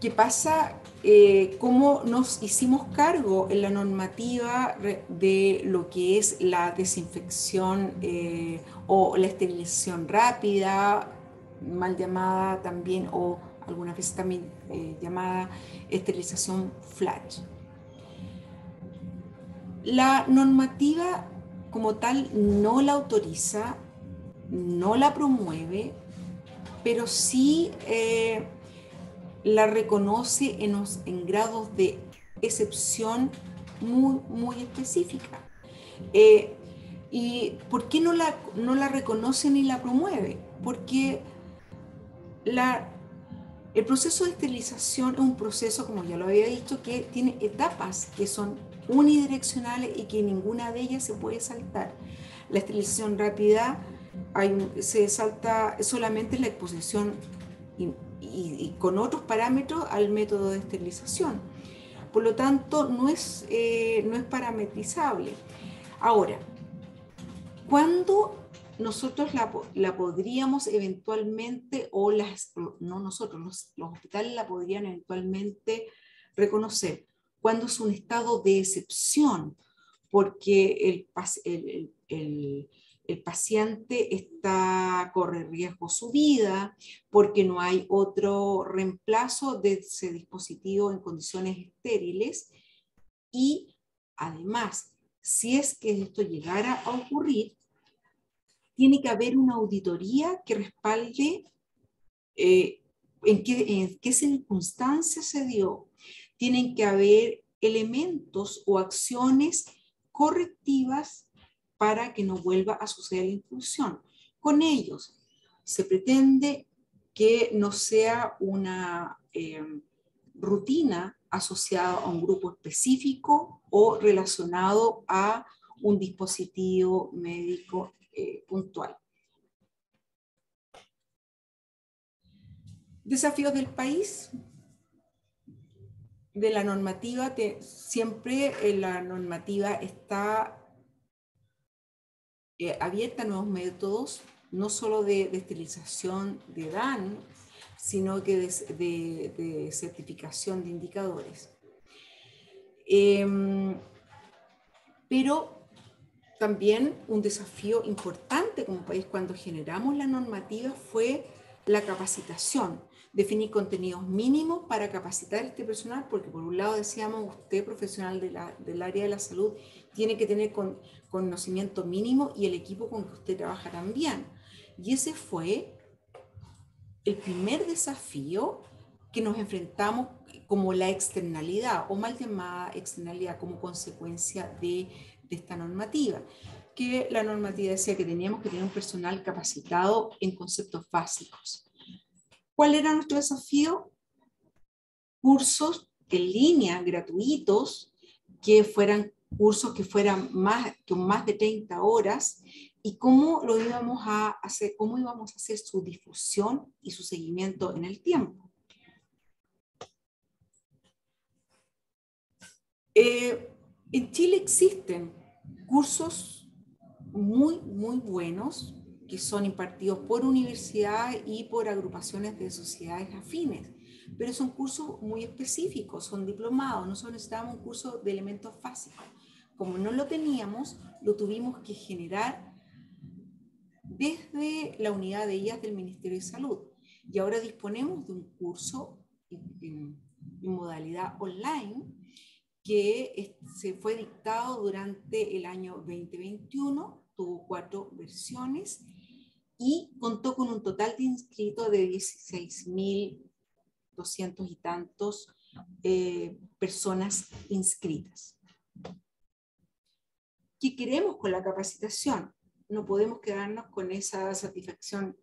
¿Qué pasa? Eh, cómo nos hicimos cargo en la normativa de lo que es la desinfección eh, o la esterilización rápida, mal llamada también, o algunas veces también eh, llamada esterilización flash. La normativa como tal no la autoriza, no la promueve, pero sí la reconoce en, grados de excepción muy, muy específica. Eh, ¿Y por qué no la, no la reconoce ni la promueve? Porque el proceso de esterilización es un proceso, como ya lo había dicho, que tiene etapas que son unidireccionales y que ninguna de ellas se puede saltar. La esterilización rápida se salta solamente la exposición y, con otros parámetros al método de esterilización. Por lo tanto, no es, eh, no es parametrizable. Ahora, ¿cuándo nosotros la, la, podríamos eventualmente, o las, no nosotros, los, los, hospitales la podrían eventualmente reconocer? Cuando es un estado de excepción, porque el, paciente está, corre riesgo su vida porque no hay otro reemplazo de ese dispositivo en condiciones estériles y además, si es que esto llegara a ocurrir, tiene que haber una auditoría que respalde eh, en qué circunstancias se dio. Tienen que haber elementos o acciones correctivas para que no vuelva a suceder la inclusión. Con ellos se pretende que no sea una eh, rutina asociada a un grupo específico o relacionado a un dispositivo médico eh, puntual. Desafíos del país. De la normativa, siempre eh, la normativa está eh, abierta a nuevos métodos, no solo de, esterilización de DAN, sino que de, certificación de indicadores. Em, pero también un desafío importante como país cuando generamos la normativa fue la capacitación definir contenidos mínimos para capacitar a este personal, porque por un lado decíamos, usted profesional del área de la salud tiene que tener conocimiento mínimo y el equipo con que usted trabaja también. Y ese fue el primer desafío que nos enfrentamos como la externalidad o mal llamada externalidad como consecuencia de, de esta normativa que la normativa decía que teníamos que tener un personal capacitado en conceptos básicos. ¿Cuál era nuestro desafío? Cursos en línea gratuitos, que fueran cursos que fueran más, con más de 30 horas y cómo lo íbamos a hacer, cómo íbamos a hacer su difusión y su seguimiento en el tiempo. Eh, en Chile existen cursos muy, muy buenos que son impartidos por universidades y por agrupaciones de sociedades afines. Pero son cursos muy específicos, son diplomados, nosotros necesitábamos un curso de elementos básicos. Como no lo teníamos, lo tuvimos que generar desde la unidad de ellas del Ministerio de Salud. Y ahora disponemos de un curso en, en modalidad online que se fue dictado durante el año 2021, tuvo cuatro versiones y contó con un total de inscritos de 16.200 y tantos eh, personas inscritas. ¿Qué queremos con la capacitación? No podemos quedarnos con esa satisfacción.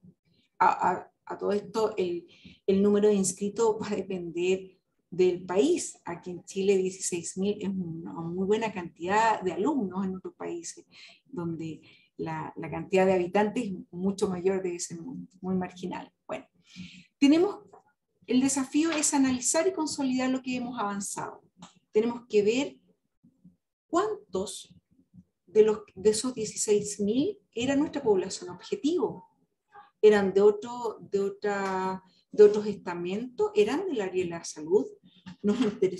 A, todo esto, el, el, número de inscritos va a depender del país. Aquí en Chile 16.000 es una muy buena cantidad de alumnos en otros países donde la, cantidad de habitantes mucho mayor de ese muy marginal. Bueno, tenemos, el desafío es analizar y consolidar lo que hemos avanzado. Tenemos que ver cuántos de, los, de esos 16.000 era nuestra población objetivo. Eran de, otro, de, otra, de otros estamentos, eran del área de la salud. Nos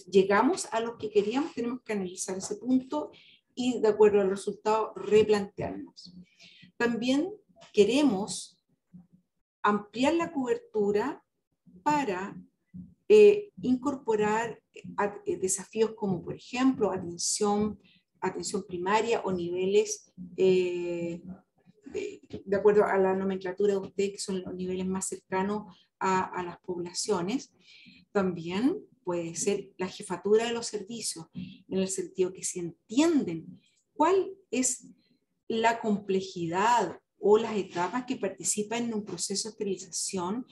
llegamos a lo que queríamos, tenemos que analizar ese punto y de acuerdo al resultado replantearnos. También queremos ampliar la cobertura para eh, incorporar eh, desafíos como, por ejemplo, atención, atención primaria o niveles, eh, de, acuerdo a la nomenclatura de usted, que son los niveles más cercanos a, a las poblaciones. También puede ser la jefatura de los servicios, en el sentido que si entienden cuál es la complejidad o las etapas que participan en un proceso de esterilización,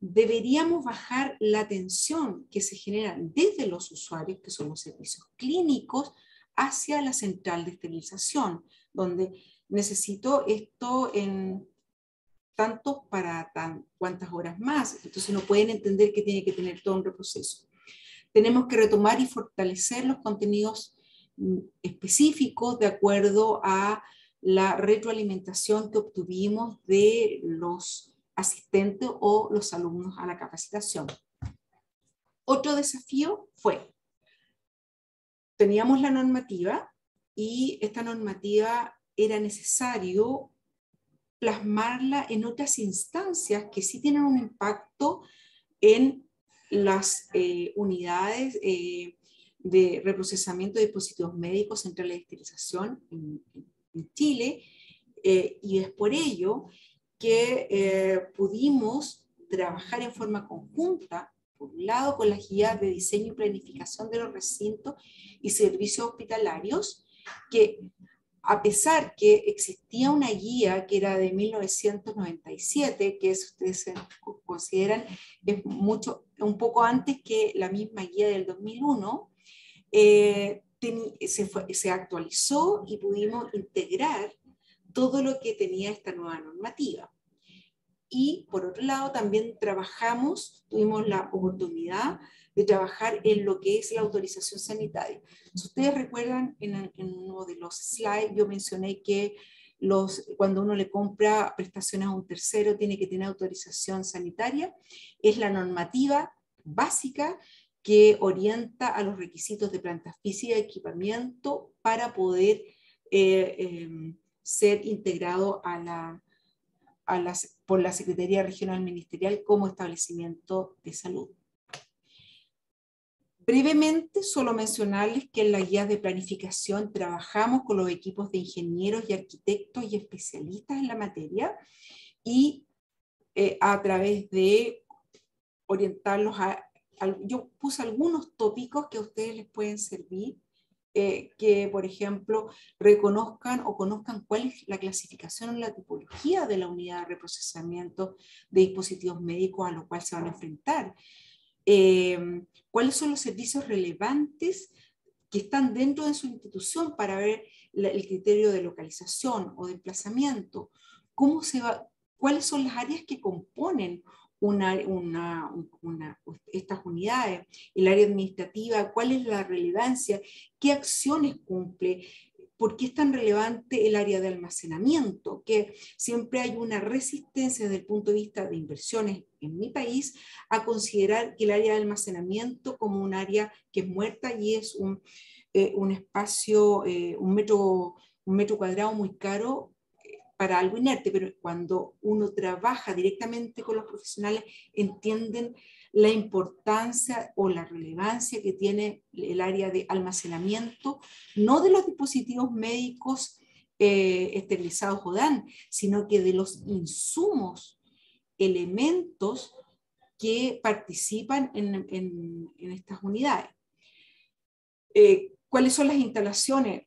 deberíamos bajar la tensión que se genera desde los usuarios, que son los servicios clínicos, hacia la central de esterilización, donde necesito esto en tanto para tan, cuántas horas más. Entonces no pueden entender que tiene que tener todo un reproceso tenemos que retomar y fortalecer los contenidos mm, específicos de acuerdo a la retroalimentación que obtuvimos de los asistentes o los alumnos a la capacitación. Otro desafío fue, teníamos la normativa y esta normativa era necesario plasmarla en otras instancias que sí tienen un impacto en las eh, unidades eh, de reprocesamiento de dispositivos médicos centrales de esterilización en, Chile, eh, y es por ello que pudimos trabajar en forma conjunta, por un lado con las guías de diseño y planificación de los recintos y servicios hospitalarios, que a pesar que existía una guía que era de 1997, que es, ustedes consideran es mucho, un poco antes que la misma guía del 2001, eh, se, se actualizó y pudimos integrar todo lo que tenía esta nueva normativa. Y por otro lado, también trabajamos, tuvimos la oportunidad de trabajar en lo que es la autorización sanitaria. Si ustedes recuerdan, en, uno de los slides yo mencioné que los, cuando uno le compra prestaciones a un tercero tiene que tener autorización sanitaria. Es la normativa básica que orienta a los requisitos de planta física y equipamiento para poder eh, em, ser integrado a la, por la Secretaría Regional Ministerial como establecimiento de salud. Brevemente, solo mencionarles que en la guía de planificación trabajamos con los equipos de ingenieros y arquitectos y especialistas en la materia y eh, a través de orientarlos a, Yo puse algunos tópicos que a ustedes les pueden servir, eh, que por ejemplo reconozcan o conozcan cuál es la clasificación o la tipología de la unidad de reprocesamiento de dispositivos médicos a lo cual se van a enfrentar Em, cuáles son los servicios relevantes que están dentro de su institución para ver el criterio de localización o de emplazamiento, cómo se va, cuáles son las áreas que componen una, una, estas unidades, el área administrativa, cuál es la relevancia, qué acciones cumple, ¿Por qué es tan relevante el área de almacenamiento? Que siempre hay una resistencia desde el punto de vista de inversiones en mi país a considerar que el área de almacenamiento como un área que es muerta y es un, eh, un espacio, eh, un, metro, un metro cuadrado muy caro eh, para algo inerte, pero cuando uno trabaja directamente con los profesionales, entienden la importancia o la relevancia que tiene el área de almacenamiento, no de los dispositivos médicos eh, esterilizados o DAN, sino que de los insumos, elementos que participan en, estas unidades. Eh, ¿Cuáles son las instalaciones?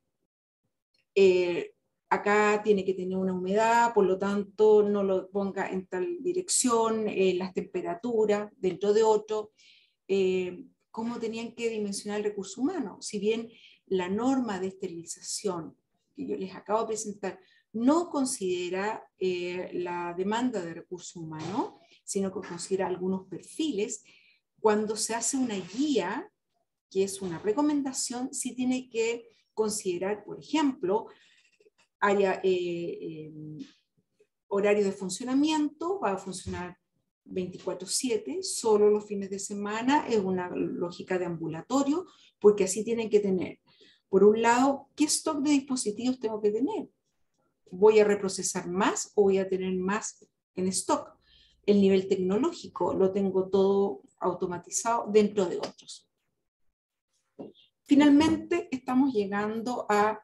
Eh, acá tiene que tener una humedad, por lo tanto no lo ponga en tal dirección, eh, las temperaturas dentro de otro, eh, cómo tenían que dimensionar el recurso humano. Si bien la norma de esterilización que yo les acabo de presentar no considera eh, la demanda de recurso humano, sino que considera algunos perfiles, cuando se hace una guía, que es una recomendación, sí tiene que considerar, por ejemplo, haya eh, em, horario de funcionamiento, va a funcionar 24/7, solo los fines de semana, es una lógica de ambulatorio, porque así tienen que tener, por un lado, ¿qué stock de dispositivos tengo que tener? ¿Voy a reprocesar más o voy a tener más en stock? El nivel tecnológico lo tengo todo automatizado dentro de otros. Finalmente, estamos llegando a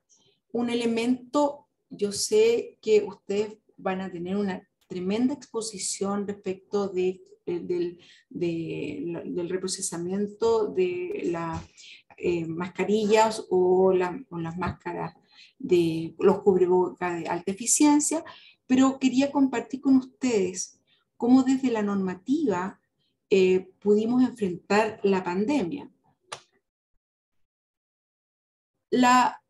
un elemento yo sé que ustedes van a tener una tremenda exposición respecto de, del, del, reprocesamiento de las eh, mascarillas o, las máscaras de los cubrebocas de alta eficiencia, pero quería compartir con ustedes cómo desde la normativa eh, pudimos enfrentar la pandemia. La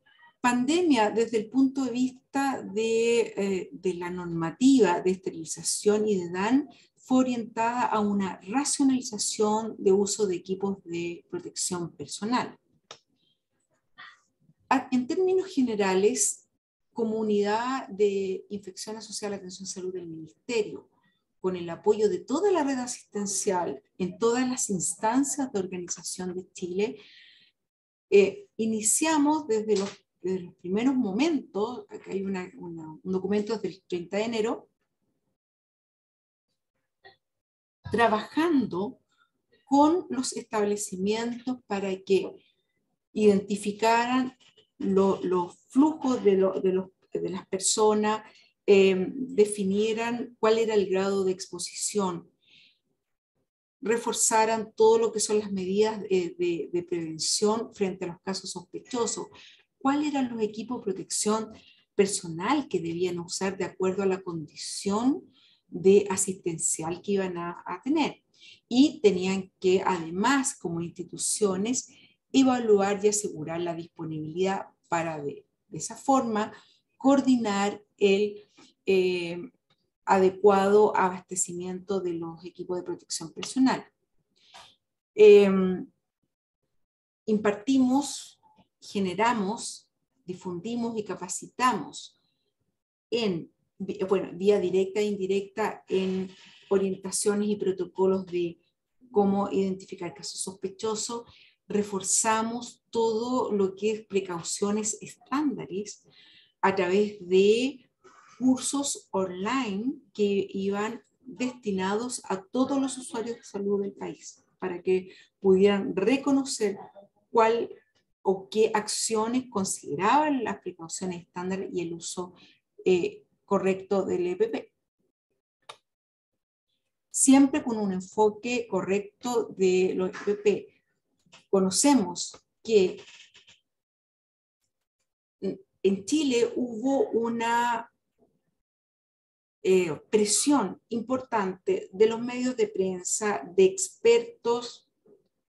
pandemia desde el punto de vista eh, de, la normativa de esterilización y de DAN fue orientada a una racionalización de uso de equipos de protección personal. En términos generales, como unidad de infección asociada a la atención salud del Ministerio, con el apoyo de toda la red asistencial en todas las instancias de organización de Chile, eh, iniciamos desde los desde los primeros momentos, acá hay un documento del 30 de enero, trabajando con los establecimientos para que identificaran los flujos de, de, las personas, em, definieran cuál era el grado de exposición, reforzaran todo lo que son las medidas de, de prevención frente a los casos sospechosos, cuáles eran los equipos de protección personal que debían usar de acuerdo a la condición de asistencial que iban a, tener. Y tenían que, además, como instituciones, evaluar y asegurar la disponibilidad para de, esa forma coordinar el eh, adecuado abastecimiento de los equipos de protección personal. Em, impartimos generamos, difundimos y capacitamos en, bueno, vía directa e indirecta en orientaciones y protocolos de cómo identificar casos sospechosos, reforzamos todo lo que es precauciones estándares a través de cursos online que iban destinados a todos los usuarios de salud del país, para que pudieran reconocer cuál o qué acciones consideraban las precauciones estándar y el uso eh, correcto del EPP. Siempre con un enfoque correcto de los EPP. Conocemos que en Chile hubo una eh, presión importante de los medios de prensa, de expertos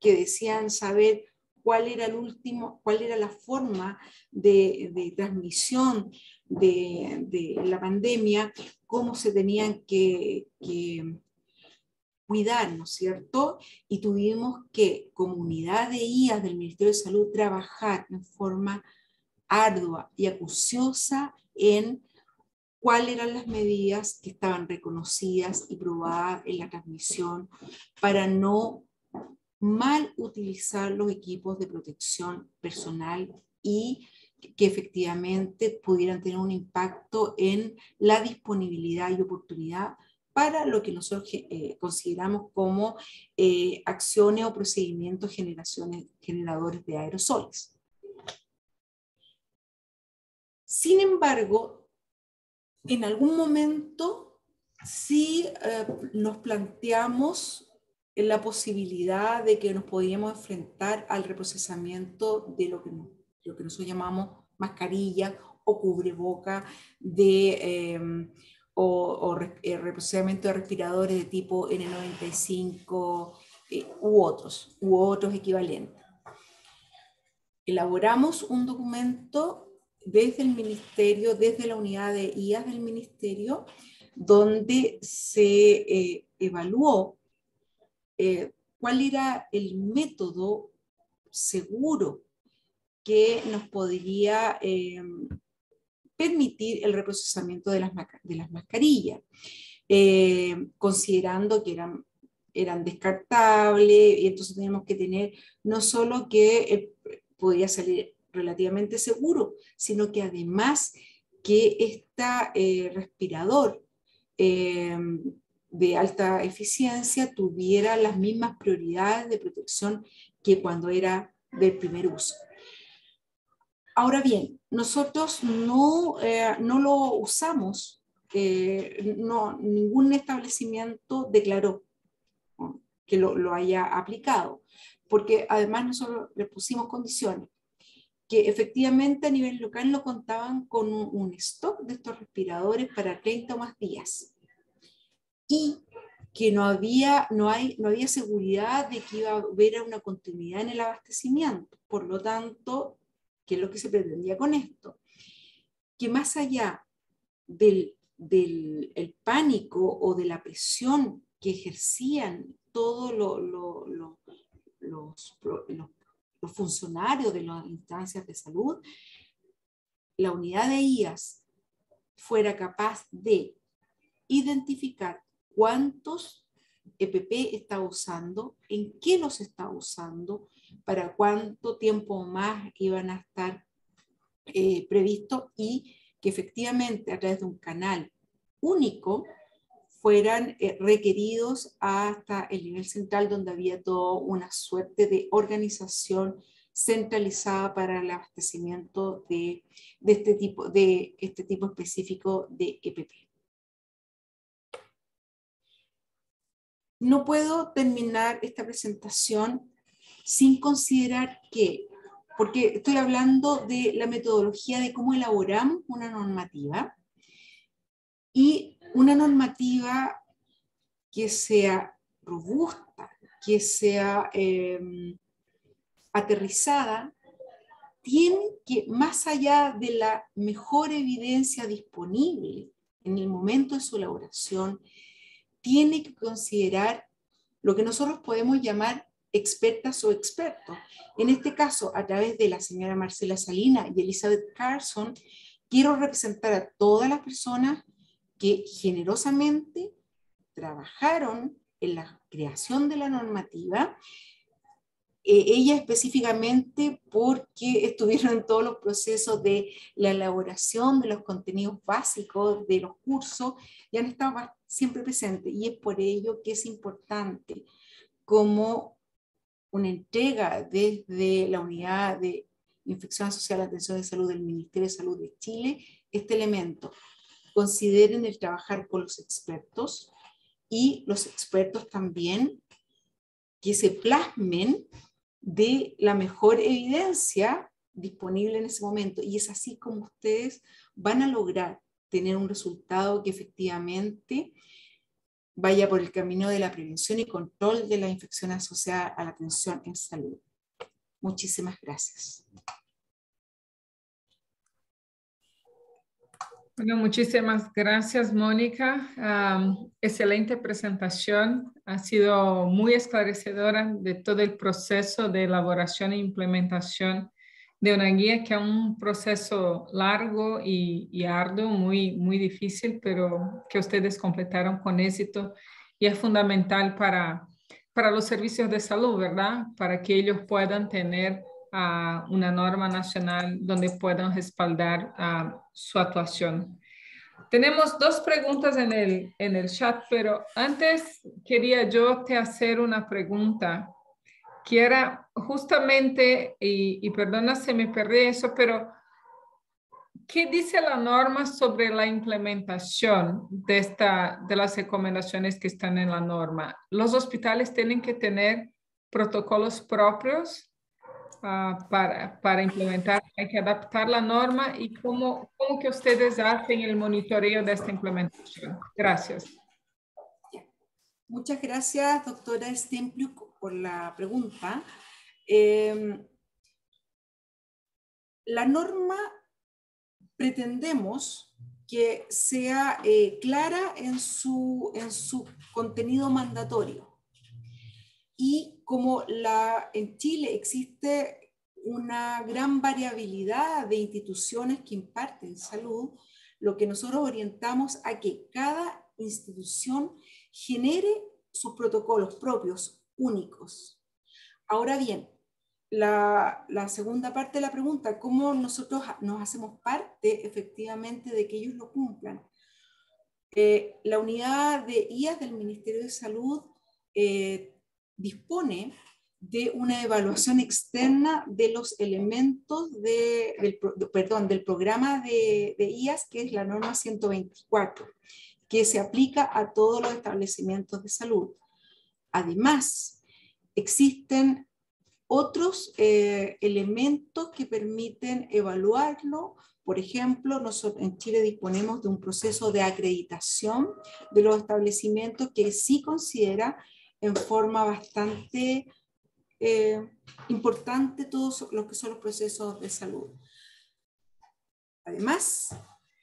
que decían saber cuál era el último, cuál era la forma de, transmisión de, la pandemia, cómo se tenían que, que cuidar, ¿no es cierto? Y tuvimos que, comunidad de IAS del Ministerio de Salud, trabajar en forma ardua y acuciosa en cuáles eran las medidas que estaban reconocidas y probadas en la transmisión para no mal utilizar los equipos de protección personal y que efectivamente pudieran tener un impacto en la disponibilidad y oportunidad para lo que nosotros eh, consideramos como eh, acciones o procedimientos generaciones, generadores de aerosoles. Sin embargo, en algún momento sí eh, nos planteamos la posibilidad de que nos podíamos enfrentar al reprocesamiento de lo que, lo que nosotros llamamos mascarilla o cubreboca de, em, o, eh, reprocesamiento de respiradores de tipo N95 eh, u otros, u otros equivalentes. Elaboramos un documento desde el ministerio, desde la unidad de IAS del ministerio, donde se eh, evaluó eh, cuál era el método seguro que nos podría eh, permitir el reprocesamiento de las, de las mascarillas, considerando que eran, eran descartables, y entonces tenemos que tener no solo que podía salir relativamente seguro, sino que además que este respirador eh, de alta eficiencia tuviera las mismas prioridades de protección que cuando era del primer uso. Ahora bien, nosotros no, eh, no lo usamos, no, ningún establecimiento declaró que lo, lo, haya aplicado, porque además nosotros le pusimos condiciones que efectivamente a nivel local no contaban con un, stock de estos respiradores para 30 o más días. Y que no había, no, hay, no había seguridad de que iba a haber una continuidad en el abastecimiento. Por lo tanto, ¿qué es lo que se pretendía con esto? Que más allá del, del el pánico o de la presión que ejercían todos lo, lo, los, los, funcionarios de las instancias de salud, la unidad de IAS fuera capaz de identificar cuántos EPP está usando, en qué los está usando, para cuánto tiempo más iban a estar eh, previstos y que efectivamente a través de un canal único fueran eh, requeridos hasta el nivel central, donde había toda una suerte de organización centralizada para el abastecimiento de, de, este, tipo, de este tipo específico de EPP. No puedo terminar esta presentación sin considerar que, porque estoy hablando de la metodología de cómo elaboramos una normativa, y una normativa que sea robusta, que sea em, aterrizada, tiene que, más allá de la mejor evidencia disponible en el momento de su elaboración, tiene que considerar lo que nosotros podemos llamar expertas o expertos. En este caso, a través de la señora Marcela Salina y Elizabeth Carson, quiero representar a todas las personas que generosamente trabajaron en la creación de la normativa ella específicamente porque estuvieron en todos los procesos de la elaboración de los contenidos básicos de los cursos y han estado siempre presentes. Y es por ello que es importante como una entrega desde la unidad de infección social, atención de salud del Ministerio de Salud de Chile, este elemento. Consideren el trabajar con los expertos y los expertos también que se plasmen de la mejor evidencia disponible en ese momento. Y es así como ustedes van a lograr tener un resultado que efectivamente vaya por el camino de la prevención y control de la infección asociada a la atención en salud. Muchísimas gracias. Bueno, muchísimas gracias, Mónica. excelente presentación. Ha sido muy esclarecedora de todo el proceso de elaboración e implementación de una guía que es un proceso largo y, y, arduo, muy, muy difícil, pero que ustedes completaron con éxito y es fundamental para, para los servicios de salud, ¿verdad? Para que ellos puedan tener uh, una norma nacional donde puedan respaldar uh, su actuación. Tenemos dos preguntas en el, en el chat, pero antes quería yo te hacer una pregunta era justamente, y, y perdona si me perdí eso, pero ¿qué dice la norma sobre la implementación de, esta, de las recomendaciones que están en la norma? ¿Los hospitales tienen que tener protocolos propios uh, para, para implementar? ¿Hay que adaptar la norma? ¿Y cómo, cómo que ustedes hacen el monitoreo de esta implementación? Gracias. Muchas gracias, doctora Stempluk por la pregunta. Em, la norma pretendemos que sea eh, clara en su, en su contenido mandatorio. Y como la, en Chile existe una gran variabilidad de instituciones que imparten salud, lo que nosotros orientamos a que cada institución genere sus protocolos propios únicos. Ahora bien, la, segunda parte de la pregunta, ¿cómo nosotros nos hacemos parte efectivamente de que ellos lo cumplan? Eh, la unidad de IAS del Ministerio de Salud eh, dispone de una evaluación externa de los elementos del, perdón, del programa de, de IAS, que es la norma 124, que se aplica a todos los establecimientos de salud. Además, existen otros eh, elementos que permiten evaluarlo. Por ejemplo, nosotros en Chile disponemos de un proceso de acreditación de los establecimientos que sí considera en forma bastante eh, importante todos los que son los procesos de salud. Además,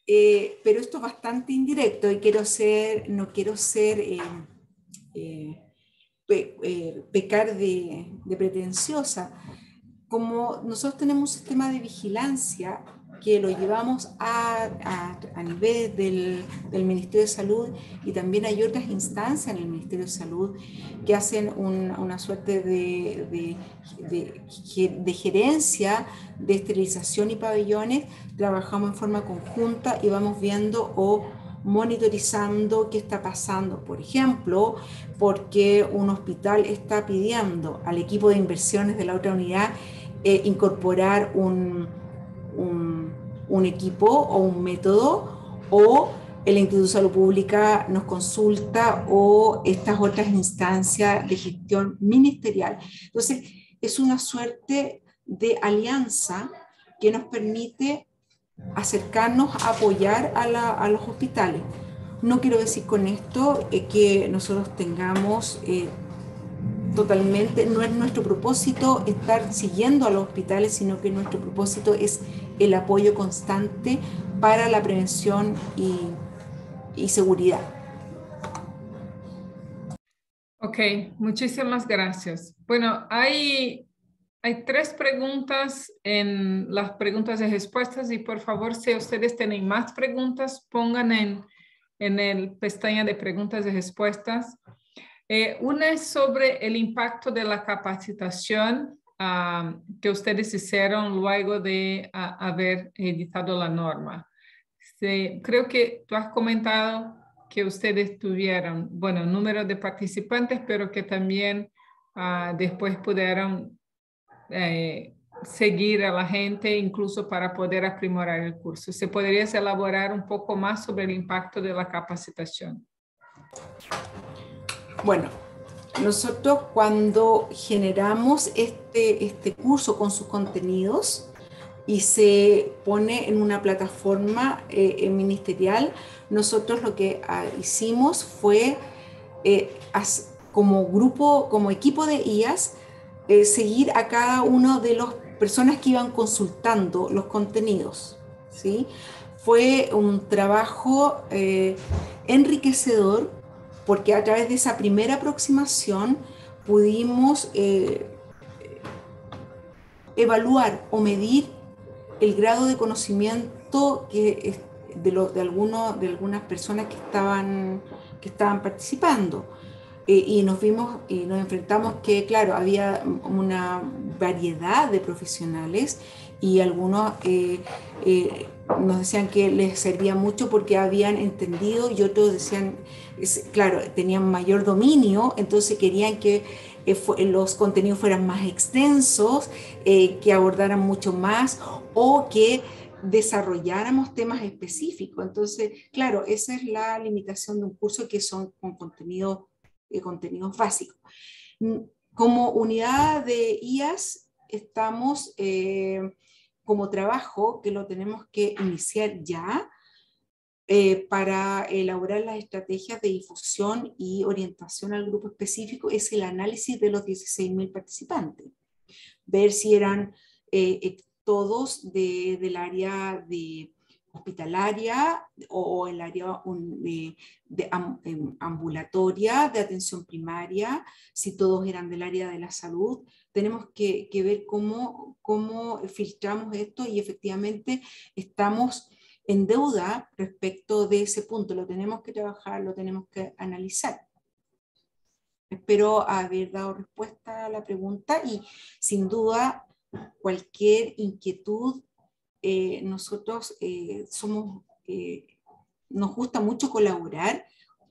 eh, pero esto es bastante indirecto y quiero ser, no quiero ser pecar de, pretenciosa. Como nosotros tenemos un sistema de vigilancia que lo llevamos a, a, nivel del, del, Ministerio de Salud y también hay otras instancias en el Ministerio de Salud que hacen una suerte de, de, de, de, gerencia de esterilización y pabellones, trabajamos en forma conjunta y vamos viendo o monitorizando qué está pasando. Por ejemplo, porque un hospital está pidiendo al equipo de inversiones de la otra unidad eh, incorporar un, un, equipo o un método o el Instituto de Salud Pública nos consulta o estas otras instancias de gestión ministerial. Entonces, es una suerte de alianza que nos permite acercarnos a apoyar a, los hospitales. No quiero decir con esto eh, que nosotros tengamos eh, totalmente, no es nuestro propósito estar siguiendo a los hospitales, sino que nuestro propósito es el apoyo constante para la prevención y, y seguridad. Ok, muchísimas gracias. Bueno, hay hay tres preguntas en las preguntas y respuestas y por favor, si ustedes tienen más preguntas, pongan en, en el pestaña de preguntas y respuestas. Eh, una es sobre el impacto de la capacitación ah, que ustedes hicieron luego de ah, haber editado la norma. creo que tú has comentado que ustedes tuvieron, bueno, número de participantes, pero que también ah, después pudieron eh, seguir a la gente incluso para poder aprimorar el curso. ¿Se podría elaborar un poco más sobre el impacto de la capacitación? Bueno, nosotros cuando generamos este, este curso con sus contenidos y se pone en una plataforma eh, ministerial, nosotros lo que ah, hicimos fue eh, como grupo, como equipo de IAS, eh, seguir a cada uno de las personas que iban consultando los contenidos. ¿sí? Fue un trabajo enriquecedor porque a través de esa primera aproximación pudimos eh, evaluar o medir el grado de conocimiento que de, de, de algunas personas que estaban, que estaban participando. Eh, y nos vimos y nos enfrentamos que, claro, había una variedad de profesionales y algunos eh, nos decían que les servía mucho porque habían entendido y otros decían, claro, tenían mayor dominio, entonces querían que eh, los contenidos fueran más extensos, eh, que abordaran mucho más o que desarrolláramos temas específicos. Entonces, claro, esa es la limitación de un curso que son con contenido, eh, contenidos básicos. Mm, como unidad de IAS estamos como trabajo que lo tenemos que iniciar ya eh, para elaborar las estrategias de difusión y orientación al grupo específico es el análisis de los 16.000 participantes. Ver si eran eh, eh, todos de, del área de hospitalaria o el área de, em, ambulatoria, de atención primaria, si todos eran del área de la salud, tenemos que, ver cómo, cómo filtramos esto y efectivamente estamos en deuda respecto de ese punto. Lo tenemos que trabajar, lo tenemos que analizar. Espero haber dado respuesta a la pregunta y sin duda cualquier inquietud, eh, nosotros eh, somos, eh, nos gusta mucho colaborar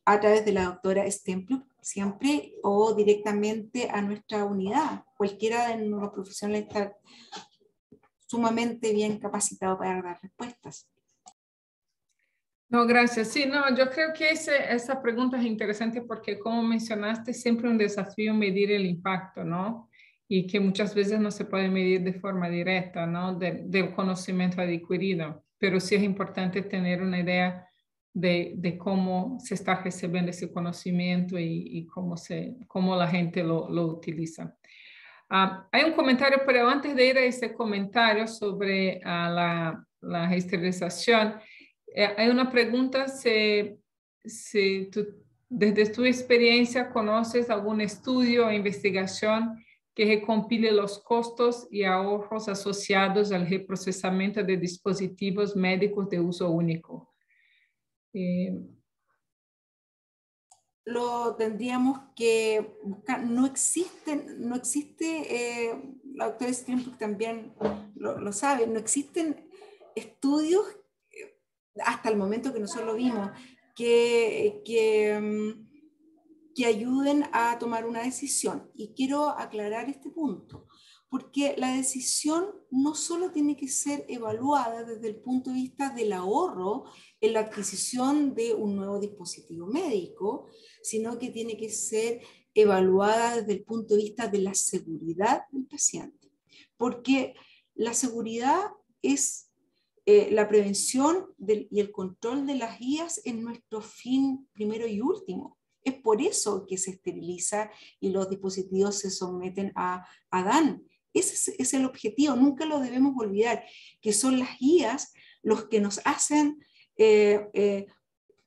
a través de la doctora Stemplup siempre o directamente a nuestra unidad. Cualquiera de los profesionales está sumamente bien capacitado para dar respuestas. No, gracias. Sí, no, yo creo que ese, esa pregunta es interesante porque como mencionaste, siempre un desafío medir el impacto, ¿no? Y que muchas veces no se puede medir de forma directa, ¿no? del conocimiento adquirido, pero sí es importante tener una idea de, cómo se está recibiendo ese conocimiento y, cómo, se, cómo la gente lo, utiliza. Ah, hay un comentario, pero antes de ir a ese comentario sobre ah, la, la, esterilización, eh, hay una pregunta si, si tú, desde tu experiencia conoces algún estudio o investigación que recompile los costos y ahorros asociados al reprocesamiento de dispositivos médicos de uso único. Eh, lo tendríamos que buscar. No existen, no existe, eh, la doctora Strimberg también lo, sabe, no existen estudios eh, hasta el momento que nosotros lo vimos que, que, mm, que ayuden a tomar una decisión. Y quiero aclarar este punto porque la decisión no solo tiene que ser evaluada desde el punto de vista del ahorro en la adquisición de un nuevo dispositivo médico, sino que tiene que ser evaluada desde el punto de vista de la seguridad del paciente, porque la seguridad es eh, la prevención y el control de las guías en nuestro fin primero y último. Es por eso que se esteriliza y los dispositivos se someten a, a DAN, ese es, el objetivo, nunca lo debemos olvidar, que son las guías los que nos hacen eh, eh,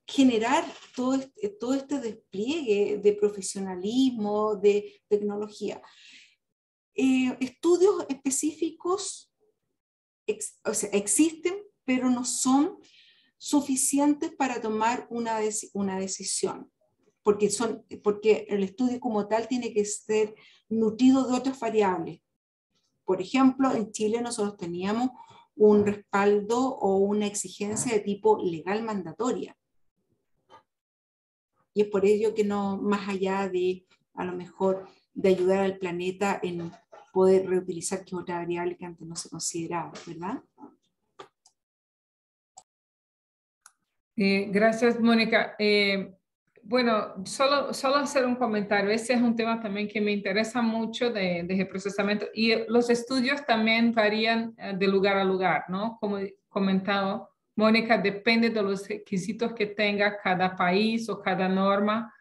generar todo este, todo este despliegue de profesionalismo, de tecnología. Eh, estudios específicos existen, pero no son suficientes para tomar una, una decisión. Porque, son, porque el estudio como tal tiene que ser nutrido de otras variables. Por ejemplo, en Chile nosotros teníamos un respaldo o una exigencia de tipo legal mandatoria. Y es por ello que no, más allá de, a lo mejor, de ayudar al planeta en poder reutilizar, que otra variable que antes no se consideraba, ¿verdad? Eh, gracias, Mónica. Eh, bueno, solo, solo hacer un comentario. Ese es un tema también que me interesa mucho de, de procesamiento y los estudios también varían eh, de lugar a lugar, ¿no? Como he comentado, Mónica, depende de los requisitos que tenga cada país o cada norma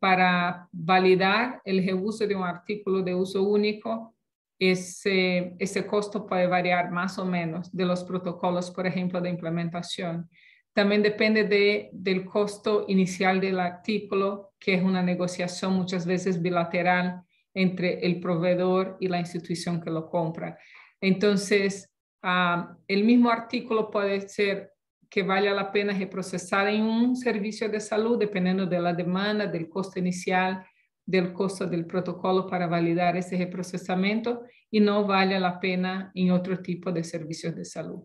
para validar el reuso de un artículo de uso único. Ese, ese costo puede variar más o menos de los protocolos, por ejemplo, de implementación. También depende de, del costo inicial del artículo, que es una negociación muchas veces bilateral entre el proveedor y la institución que lo compra. Entonces, ah, el mismo artículo puede ser que valga la pena reprocesar en un servicio de salud, dependiendo de la demanda, del costo inicial, del costo del protocolo para validar ese reprocesamiento y no vale la pena en otro tipo de servicios de salud.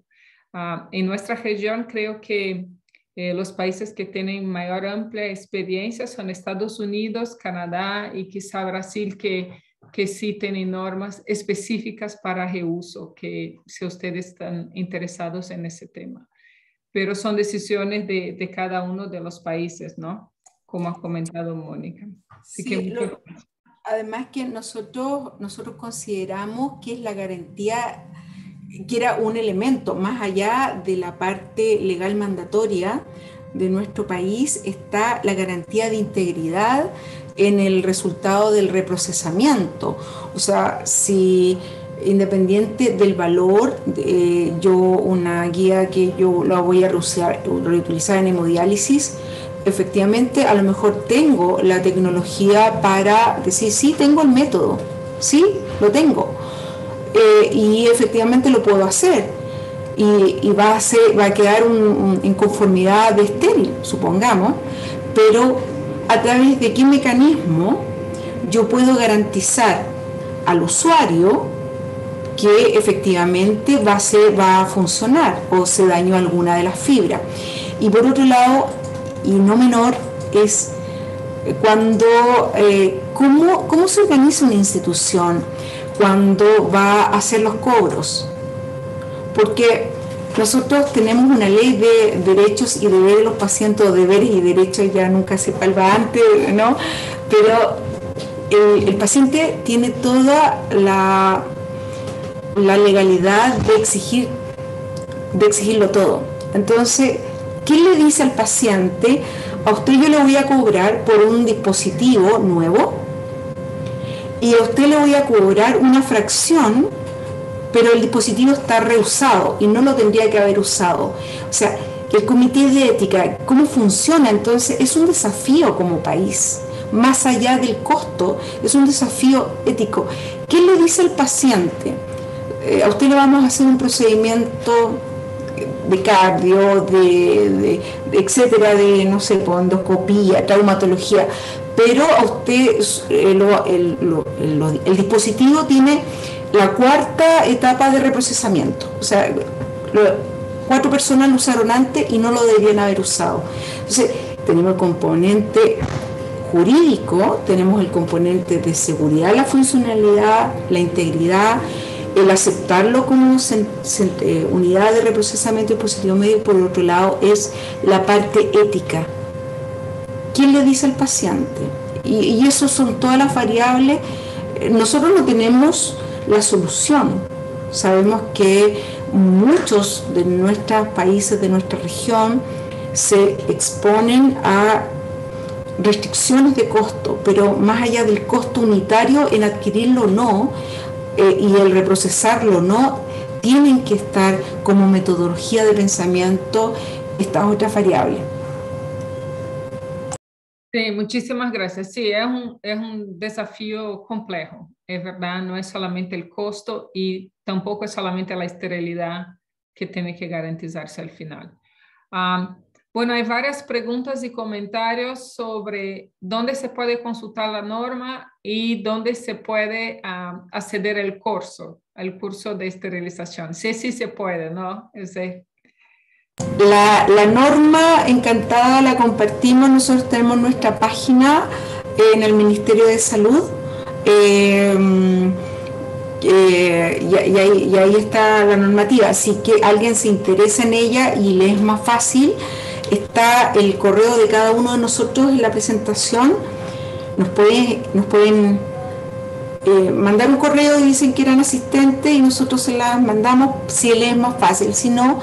Ah, en nuestra región creo que eh, los países que tienen mayor amplia experiencia son Estados Unidos, Canadá y quizá Brasil, que, que sí tienen normas específicas para reuso, que si ustedes están interesados en ese tema. Pero son decisiones de, de cada uno de los países, ¿no? Como ha comentado Mónica. sí, que, además que nosotros, nosotros consideramos que es la garantía que era un elemento más allá de la parte legal mandatoria de nuestro país, está la garantía de integridad en el resultado del reprocesamiento. O sea, si independiente del valor, yo una guía que yo la voy a reutilizar en hemodiálisis, efectivamente a lo mejor tengo la tecnología para decir, sí, tengo el método, sí, lo tengo eh, y efectivamente lo puedo hacer. Y, va, a ser, va a quedar en conformidad de estéril, supongamos, pero a través de qué mecanismo yo puedo garantizar al usuario que efectivamente va a, ser, va a funcionar o se dañó alguna de las fibras. Y por otro lado, y no menor, es cuando, eh, ¿cómo, ¿cómo se organiza una institución? Cuando va a hacer los cobros. Porque nosotros tenemos una ley de derechos y deberes de los pacientes, o deberes y derechos ya nunca se palpa antes, ¿no? Pero el, paciente tiene toda la, legalidad de exigir, de exigirlo todo. Entonces, ¿qué le dice al paciente? A usted yo le voy a cobrar por un dispositivo nuevo y a usted le voy a cobrar una fracción, pero el dispositivo está reusado y no lo tendría que haber usado. O sea, el comité de ética, ¿cómo funciona? Entonces es un desafío como país, más allá del costo, es un desafío ético. ¿Qué le dice el paciente? Eh, a usted le vamos a hacer un procedimiento de cardio, de, etcétera, de, no sé, endoscopía, traumatología, pero usted eh, el, dispositivo tiene la cuarta etapa de reprocesamiento. O sea, cuatro personas lo usaron antes y no lo debían haber usado. Entonces, tenemos el componente jurídico, tenemos el componente de seguridad, la funcionalidad, la integridad, el aceptarlo como eh, unidad de reprocesamiento de dispositivo médico, por otro lado, es la parte ética ¿Quién le dice al paciente? Y, y eso son todas las variables. Nosotros no tenemos la solución. Sabemos que muchos de nuestros países, de nuestra región, se exponen a restricciones de costo, pero más allá del costo unitario en adquirirlo o no eh, y el reprocesarlo o no, tienen que estar como metodología de pensamiento estas otras variables. Sí, muchísimas gracias. Sí, es un, es un desafío complejo, es verdad, no es solamente el costo y tampoco es solamente la esterilidad que tiene que garantizarse al final. Bueno, hay varias preguntas y comentarios sobre dónde se puede consultar la norma y dónde se puede ah, acceder al curso, al curso de esterilización. Sí, sí se puede, ¿no? La, norma, encantada, la compartimos. Nosotros tenemos nuestra página en el Ministerio de Salud. Em, eh, y, ahí, está la normativa. Así que alguien se interesa en ella y le es más fácil está el correo de cada uno de nosotros en la presentación. Nos, pueden eh, mandar un correo dicen que eran asistentes y nosotros se las mandamos si les es más fácil. Si no,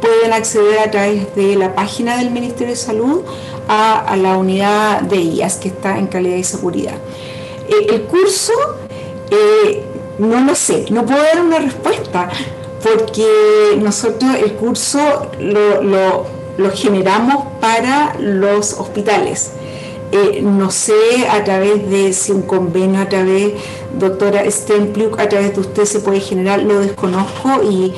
pueden acceder a través de la página del Ministerio de Salud a, la unidad de IAS que está en calidad y seguridad. Eh, el curso, eh, no lo sé, no puedo dar una respuesta porque nosotros el curso lo lo generamos para los hospitales. Eh, no sé a través de si un convenio, a través, doctora Stempluk, a través de usted se puede generar, lo desconozco y,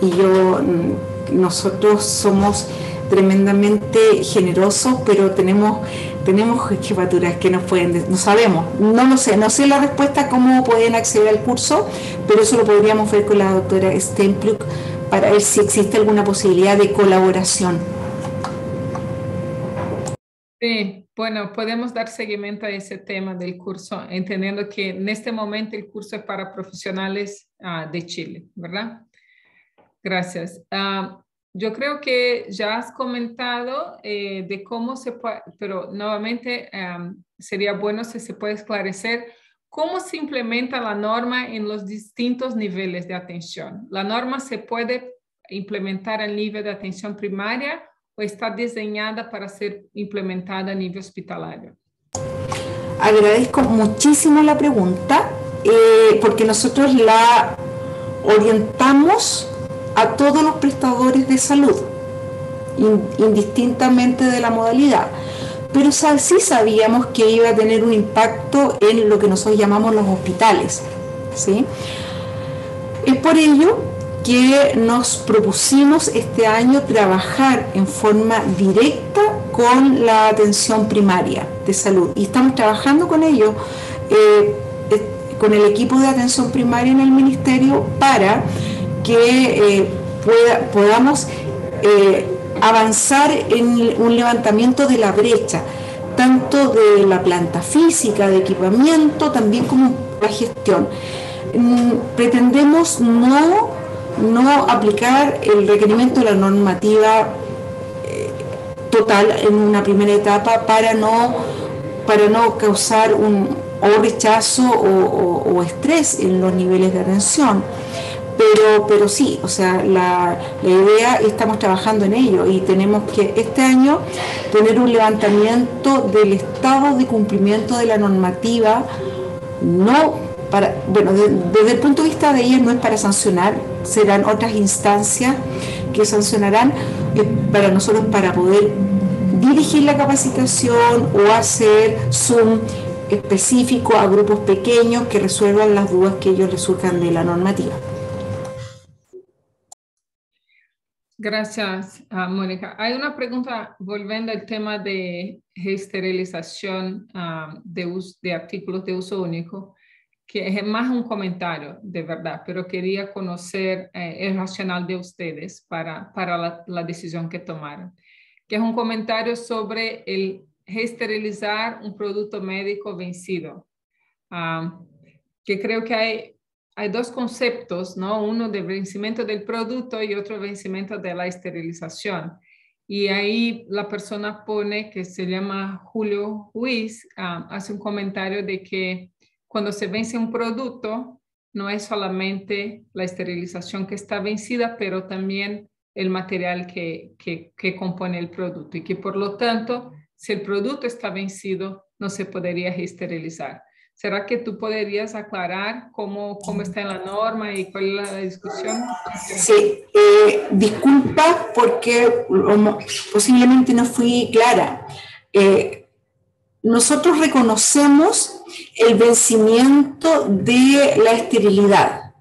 y yo, mm, nosotros somos tremendamente generosos, pero tenemos, tenemos jefaturas que nos pueden, no sabemos, no lo sé, no sé la respuesta cómo pueden acceder al curso, pero eso lo podríamos ver con la doctora Stempluk para ver si existe alguna posibilidad de colaboración. Sí, bueno, podemos dar seguimiento a ese tema del curso, entendiendo que en este momento el curso es para profesionales ah, de Chile, ¿verdad? Gracias. Ah, yo creo que ya has comentado eh, de cómo se puede, pero nuevamente sería bueno si se puede esclarecer cómo se implementa la norma en los distintos niveles de atención. La norma se puede implementar al nivel de atención primaria está diseñada para ser implementada a nivel hospitalario? Agradezco muchísimo la pregunta eh, porque nosotros la orientamos a todos los prestadores de salud, indistintamente de la modalidad. Pero sí sabíamos que iba a tener un impacto en lo que nosotros llamamos los hospitales. ¿sí? Es por ello que nos propusimos este año trabajar en forma directa con la atención primaria de salud y estamos trabajando con ello, eh, con el equipo de atención primaria en el ministerio para que eh, podamos eh, avanzar en un levantamiento de la brecha, tanto de la planta física, de equipamiento, también como la gestión. Mm, pretendemos no no aplicar el requerimiento de la normativa eh, total en una primera etapa para no, para no causar un rechazo o, estrés en los niveles de atención. Pero, pero sí, o sea, la, idea, estamos trabajando en ello y tenemos que este año tener un levantamiento del estado de cumplimiento de la normativa, no bueno, desde el punto de vista de ellas no es para sancionar, serán otras instancias que sancionarán eh, para nosotros para poder dirigir la capacitación o hacer Zoom específico a grupos pequeños que resuelvan las dudas que ellos les surjan de la normativa. Gracias, ah, Mónica. Hay una pregunta volviendo al tema de esterilización ah, de, de artículos de uso único que es más un comentario, de verdad, pero quería conocer eh, el racional de ustedes para, para la, decisión que tomaron, que es un comentario sobre el esterilizar un producto médico vencido, ah, que creo que hay, hay dos conceptos, ¿no? Uno de vencimiento del producto y otro vencimiento de la esterilización. Y ahí la persona pone, que se llama Julio Ruiz, ah, hace un comentario de que cuando se vence un producto, no es solamente la esterilización que está vencida, pero también el material que, que, compone el producto y que por lo tanto, si el producto está vencido, no se podría esterilizar. ¿Será que tú podrías aclarar cómo, cómo está en la norma y cuál es la discusión? Sí, eh, disculpa porque posiblemente no fui clara. Eh, nosotros reconocemos el vencimiento de la esterilidad.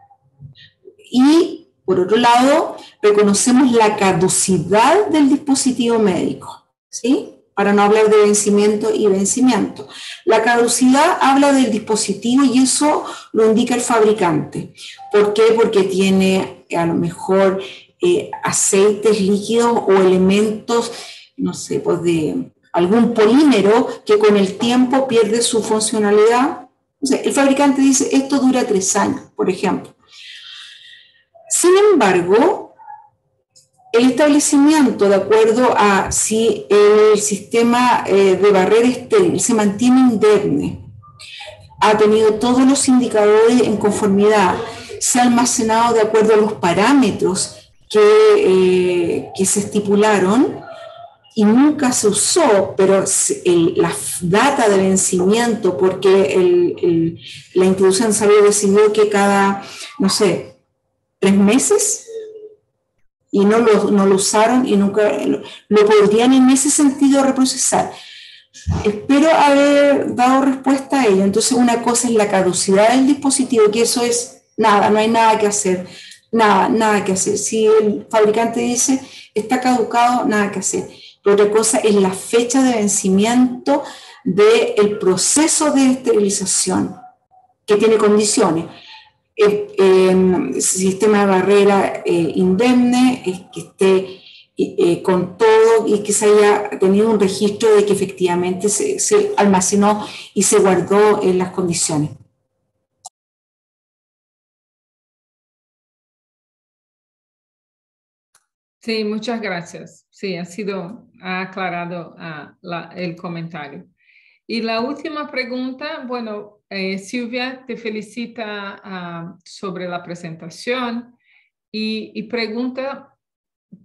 Y, por otro lado, reconocemos la caducidad del dispositivo médico, ¿sí? Para no hablar de vencimiento y vencimiento. La caducidad habla del dispositivo y eso lo indica el fabricante. ¿Por qué? Porque tiene a lo mejor eh, aceites líquidos o elementos, no sé, pues de algún polímero que con el tiempo pierde su funcionalidad. el fabricante dice, esto dura tres años, por ejemplo. Sin embargo, el establecimiento, de acuerdo a si el sistema eh, de barrera estéril se mantiene indemne, ha tenido todos los indicadores en conformidad, se ha almacenado de acuerdo a los parámetros que, eh, se estipularon y nunca se usó, pero la data de vencimiento, porque el, la institución de salud decidió que cada, no sé, tres meses y no lo, no lo usaron y nunca lo, lo, podrían en ese sentido reprocesar. Espero haber dado respuesta a ello. Entonces, una cosa es la caducidad del dispositivo, que eso es nada, no hay nada que hacer. Nada, nada que hacer. Si el fabricante dice está caducado, nada que hacer. otra cosa es la fecha de vencimiento del proceso de esterilización, que tiene condiciones. El, sistema de barrera eh, indemne, es que esté eh, con todo y que se haya tenido un registro de que efectivamente se, almacenó y se guardó en las condiciones. Sí, muchas gracias. Sí, ha sido aclarado uh, el comentario. Y la última pregunta, bueno, eh, Silvia te felicita uh, sobre la presentación y, pregunta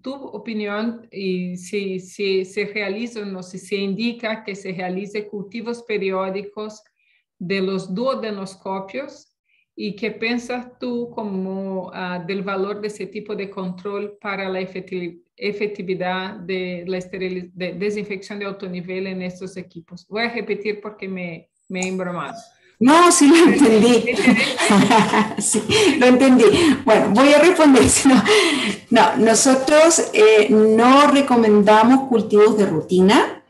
tu opinión y si, se realiza, no sé, si se indica que se realice cultivos periódicos de los duodenoscopios ¿Y qué piensas tú como uh, del valor de ese tipo de control para la efectividad de la de desinfección de alto nivel en estos equipos? Voy a repetir porque me, me he embromado. No, sí lo entendí. sí, lo entendí. Bueno, voy a responder. No, nosotros eh, no recomendamos cultivos de rutina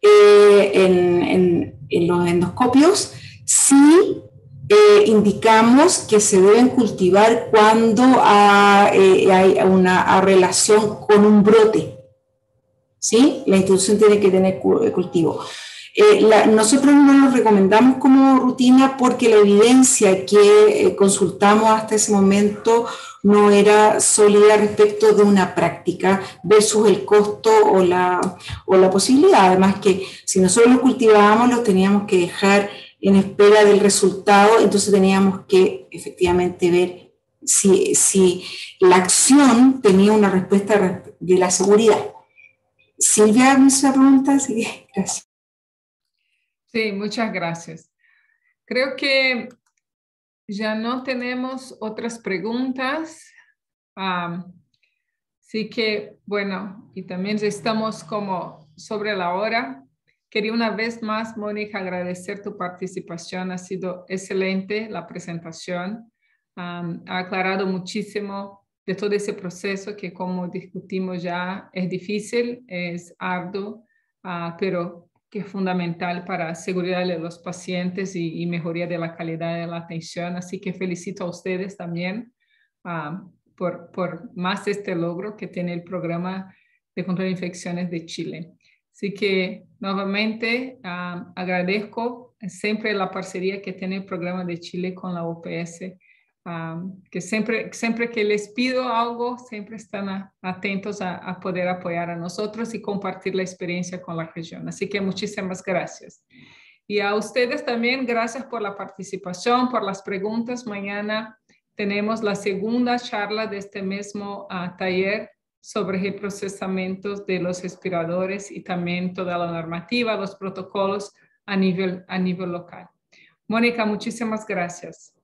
eh, en, los endoscopios. Sí eh, indicamos que se deben cultivar cuando hay una relación con un brote. ¿Sí? La institución tiene que tener eh, nosotros no lo recomendamos como rutina porque la evidencia que consultamos hasta ese momento no era sólida respecto de una práctica versus el costo o la, o la posibilidad. Además que si nosotros lo cultivábamos, lo teníamos que dejar en espera del resultado, entonces teníamos que efectivamente ver si, si la acción tenía una respuesta de la seguridad. Silvia, nuestra pregunta, sí, gracias. Sí, muchas gracias. Creo que ya no tenemos otras preguntas. así que, bueno, y también estamos como sobre la hora. Quería una vez más, Mónica, agradecer tu participación. Ha sido excelente la presentación. ha aclarado muchísimo de todo ese proceso que, como discutimos ya, es difícil, es arduo, uh, pero que es fundamental para la seguridad de los pacientes y, y, mejoría de la calidad de la atención. Así que felicito a ustedes también uh, por, por más este logro que tiene el programa de control de infecciones de Chile. Así que nuevamente uh, agradezco siempre la parcería que tiene el programa de Chile con la OPS, que siempre, siempre que les pido algo, siempre están atentos a, a, poder apoyar a nosotros y compartir la experiencia con la región. Así que muchísimas gracias. Y a ustedes también, gracias por la participación, por las preguntas. Mañana tenemos la segunda charla de este mismo uh, taller sobre el procesamiento de los respiradores y también toda la normativa, los protocolos a nivel, a nivel local. Mónica, muchísimas gracias.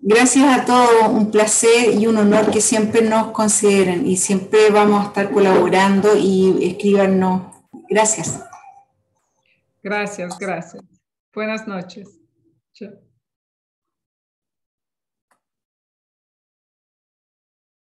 Gracias a todos, un placer y un honor que siempre nos consideren y siempre vamos a estar colaborando y escríbanos. Gracias. Gracias, gracias. Buenas noches.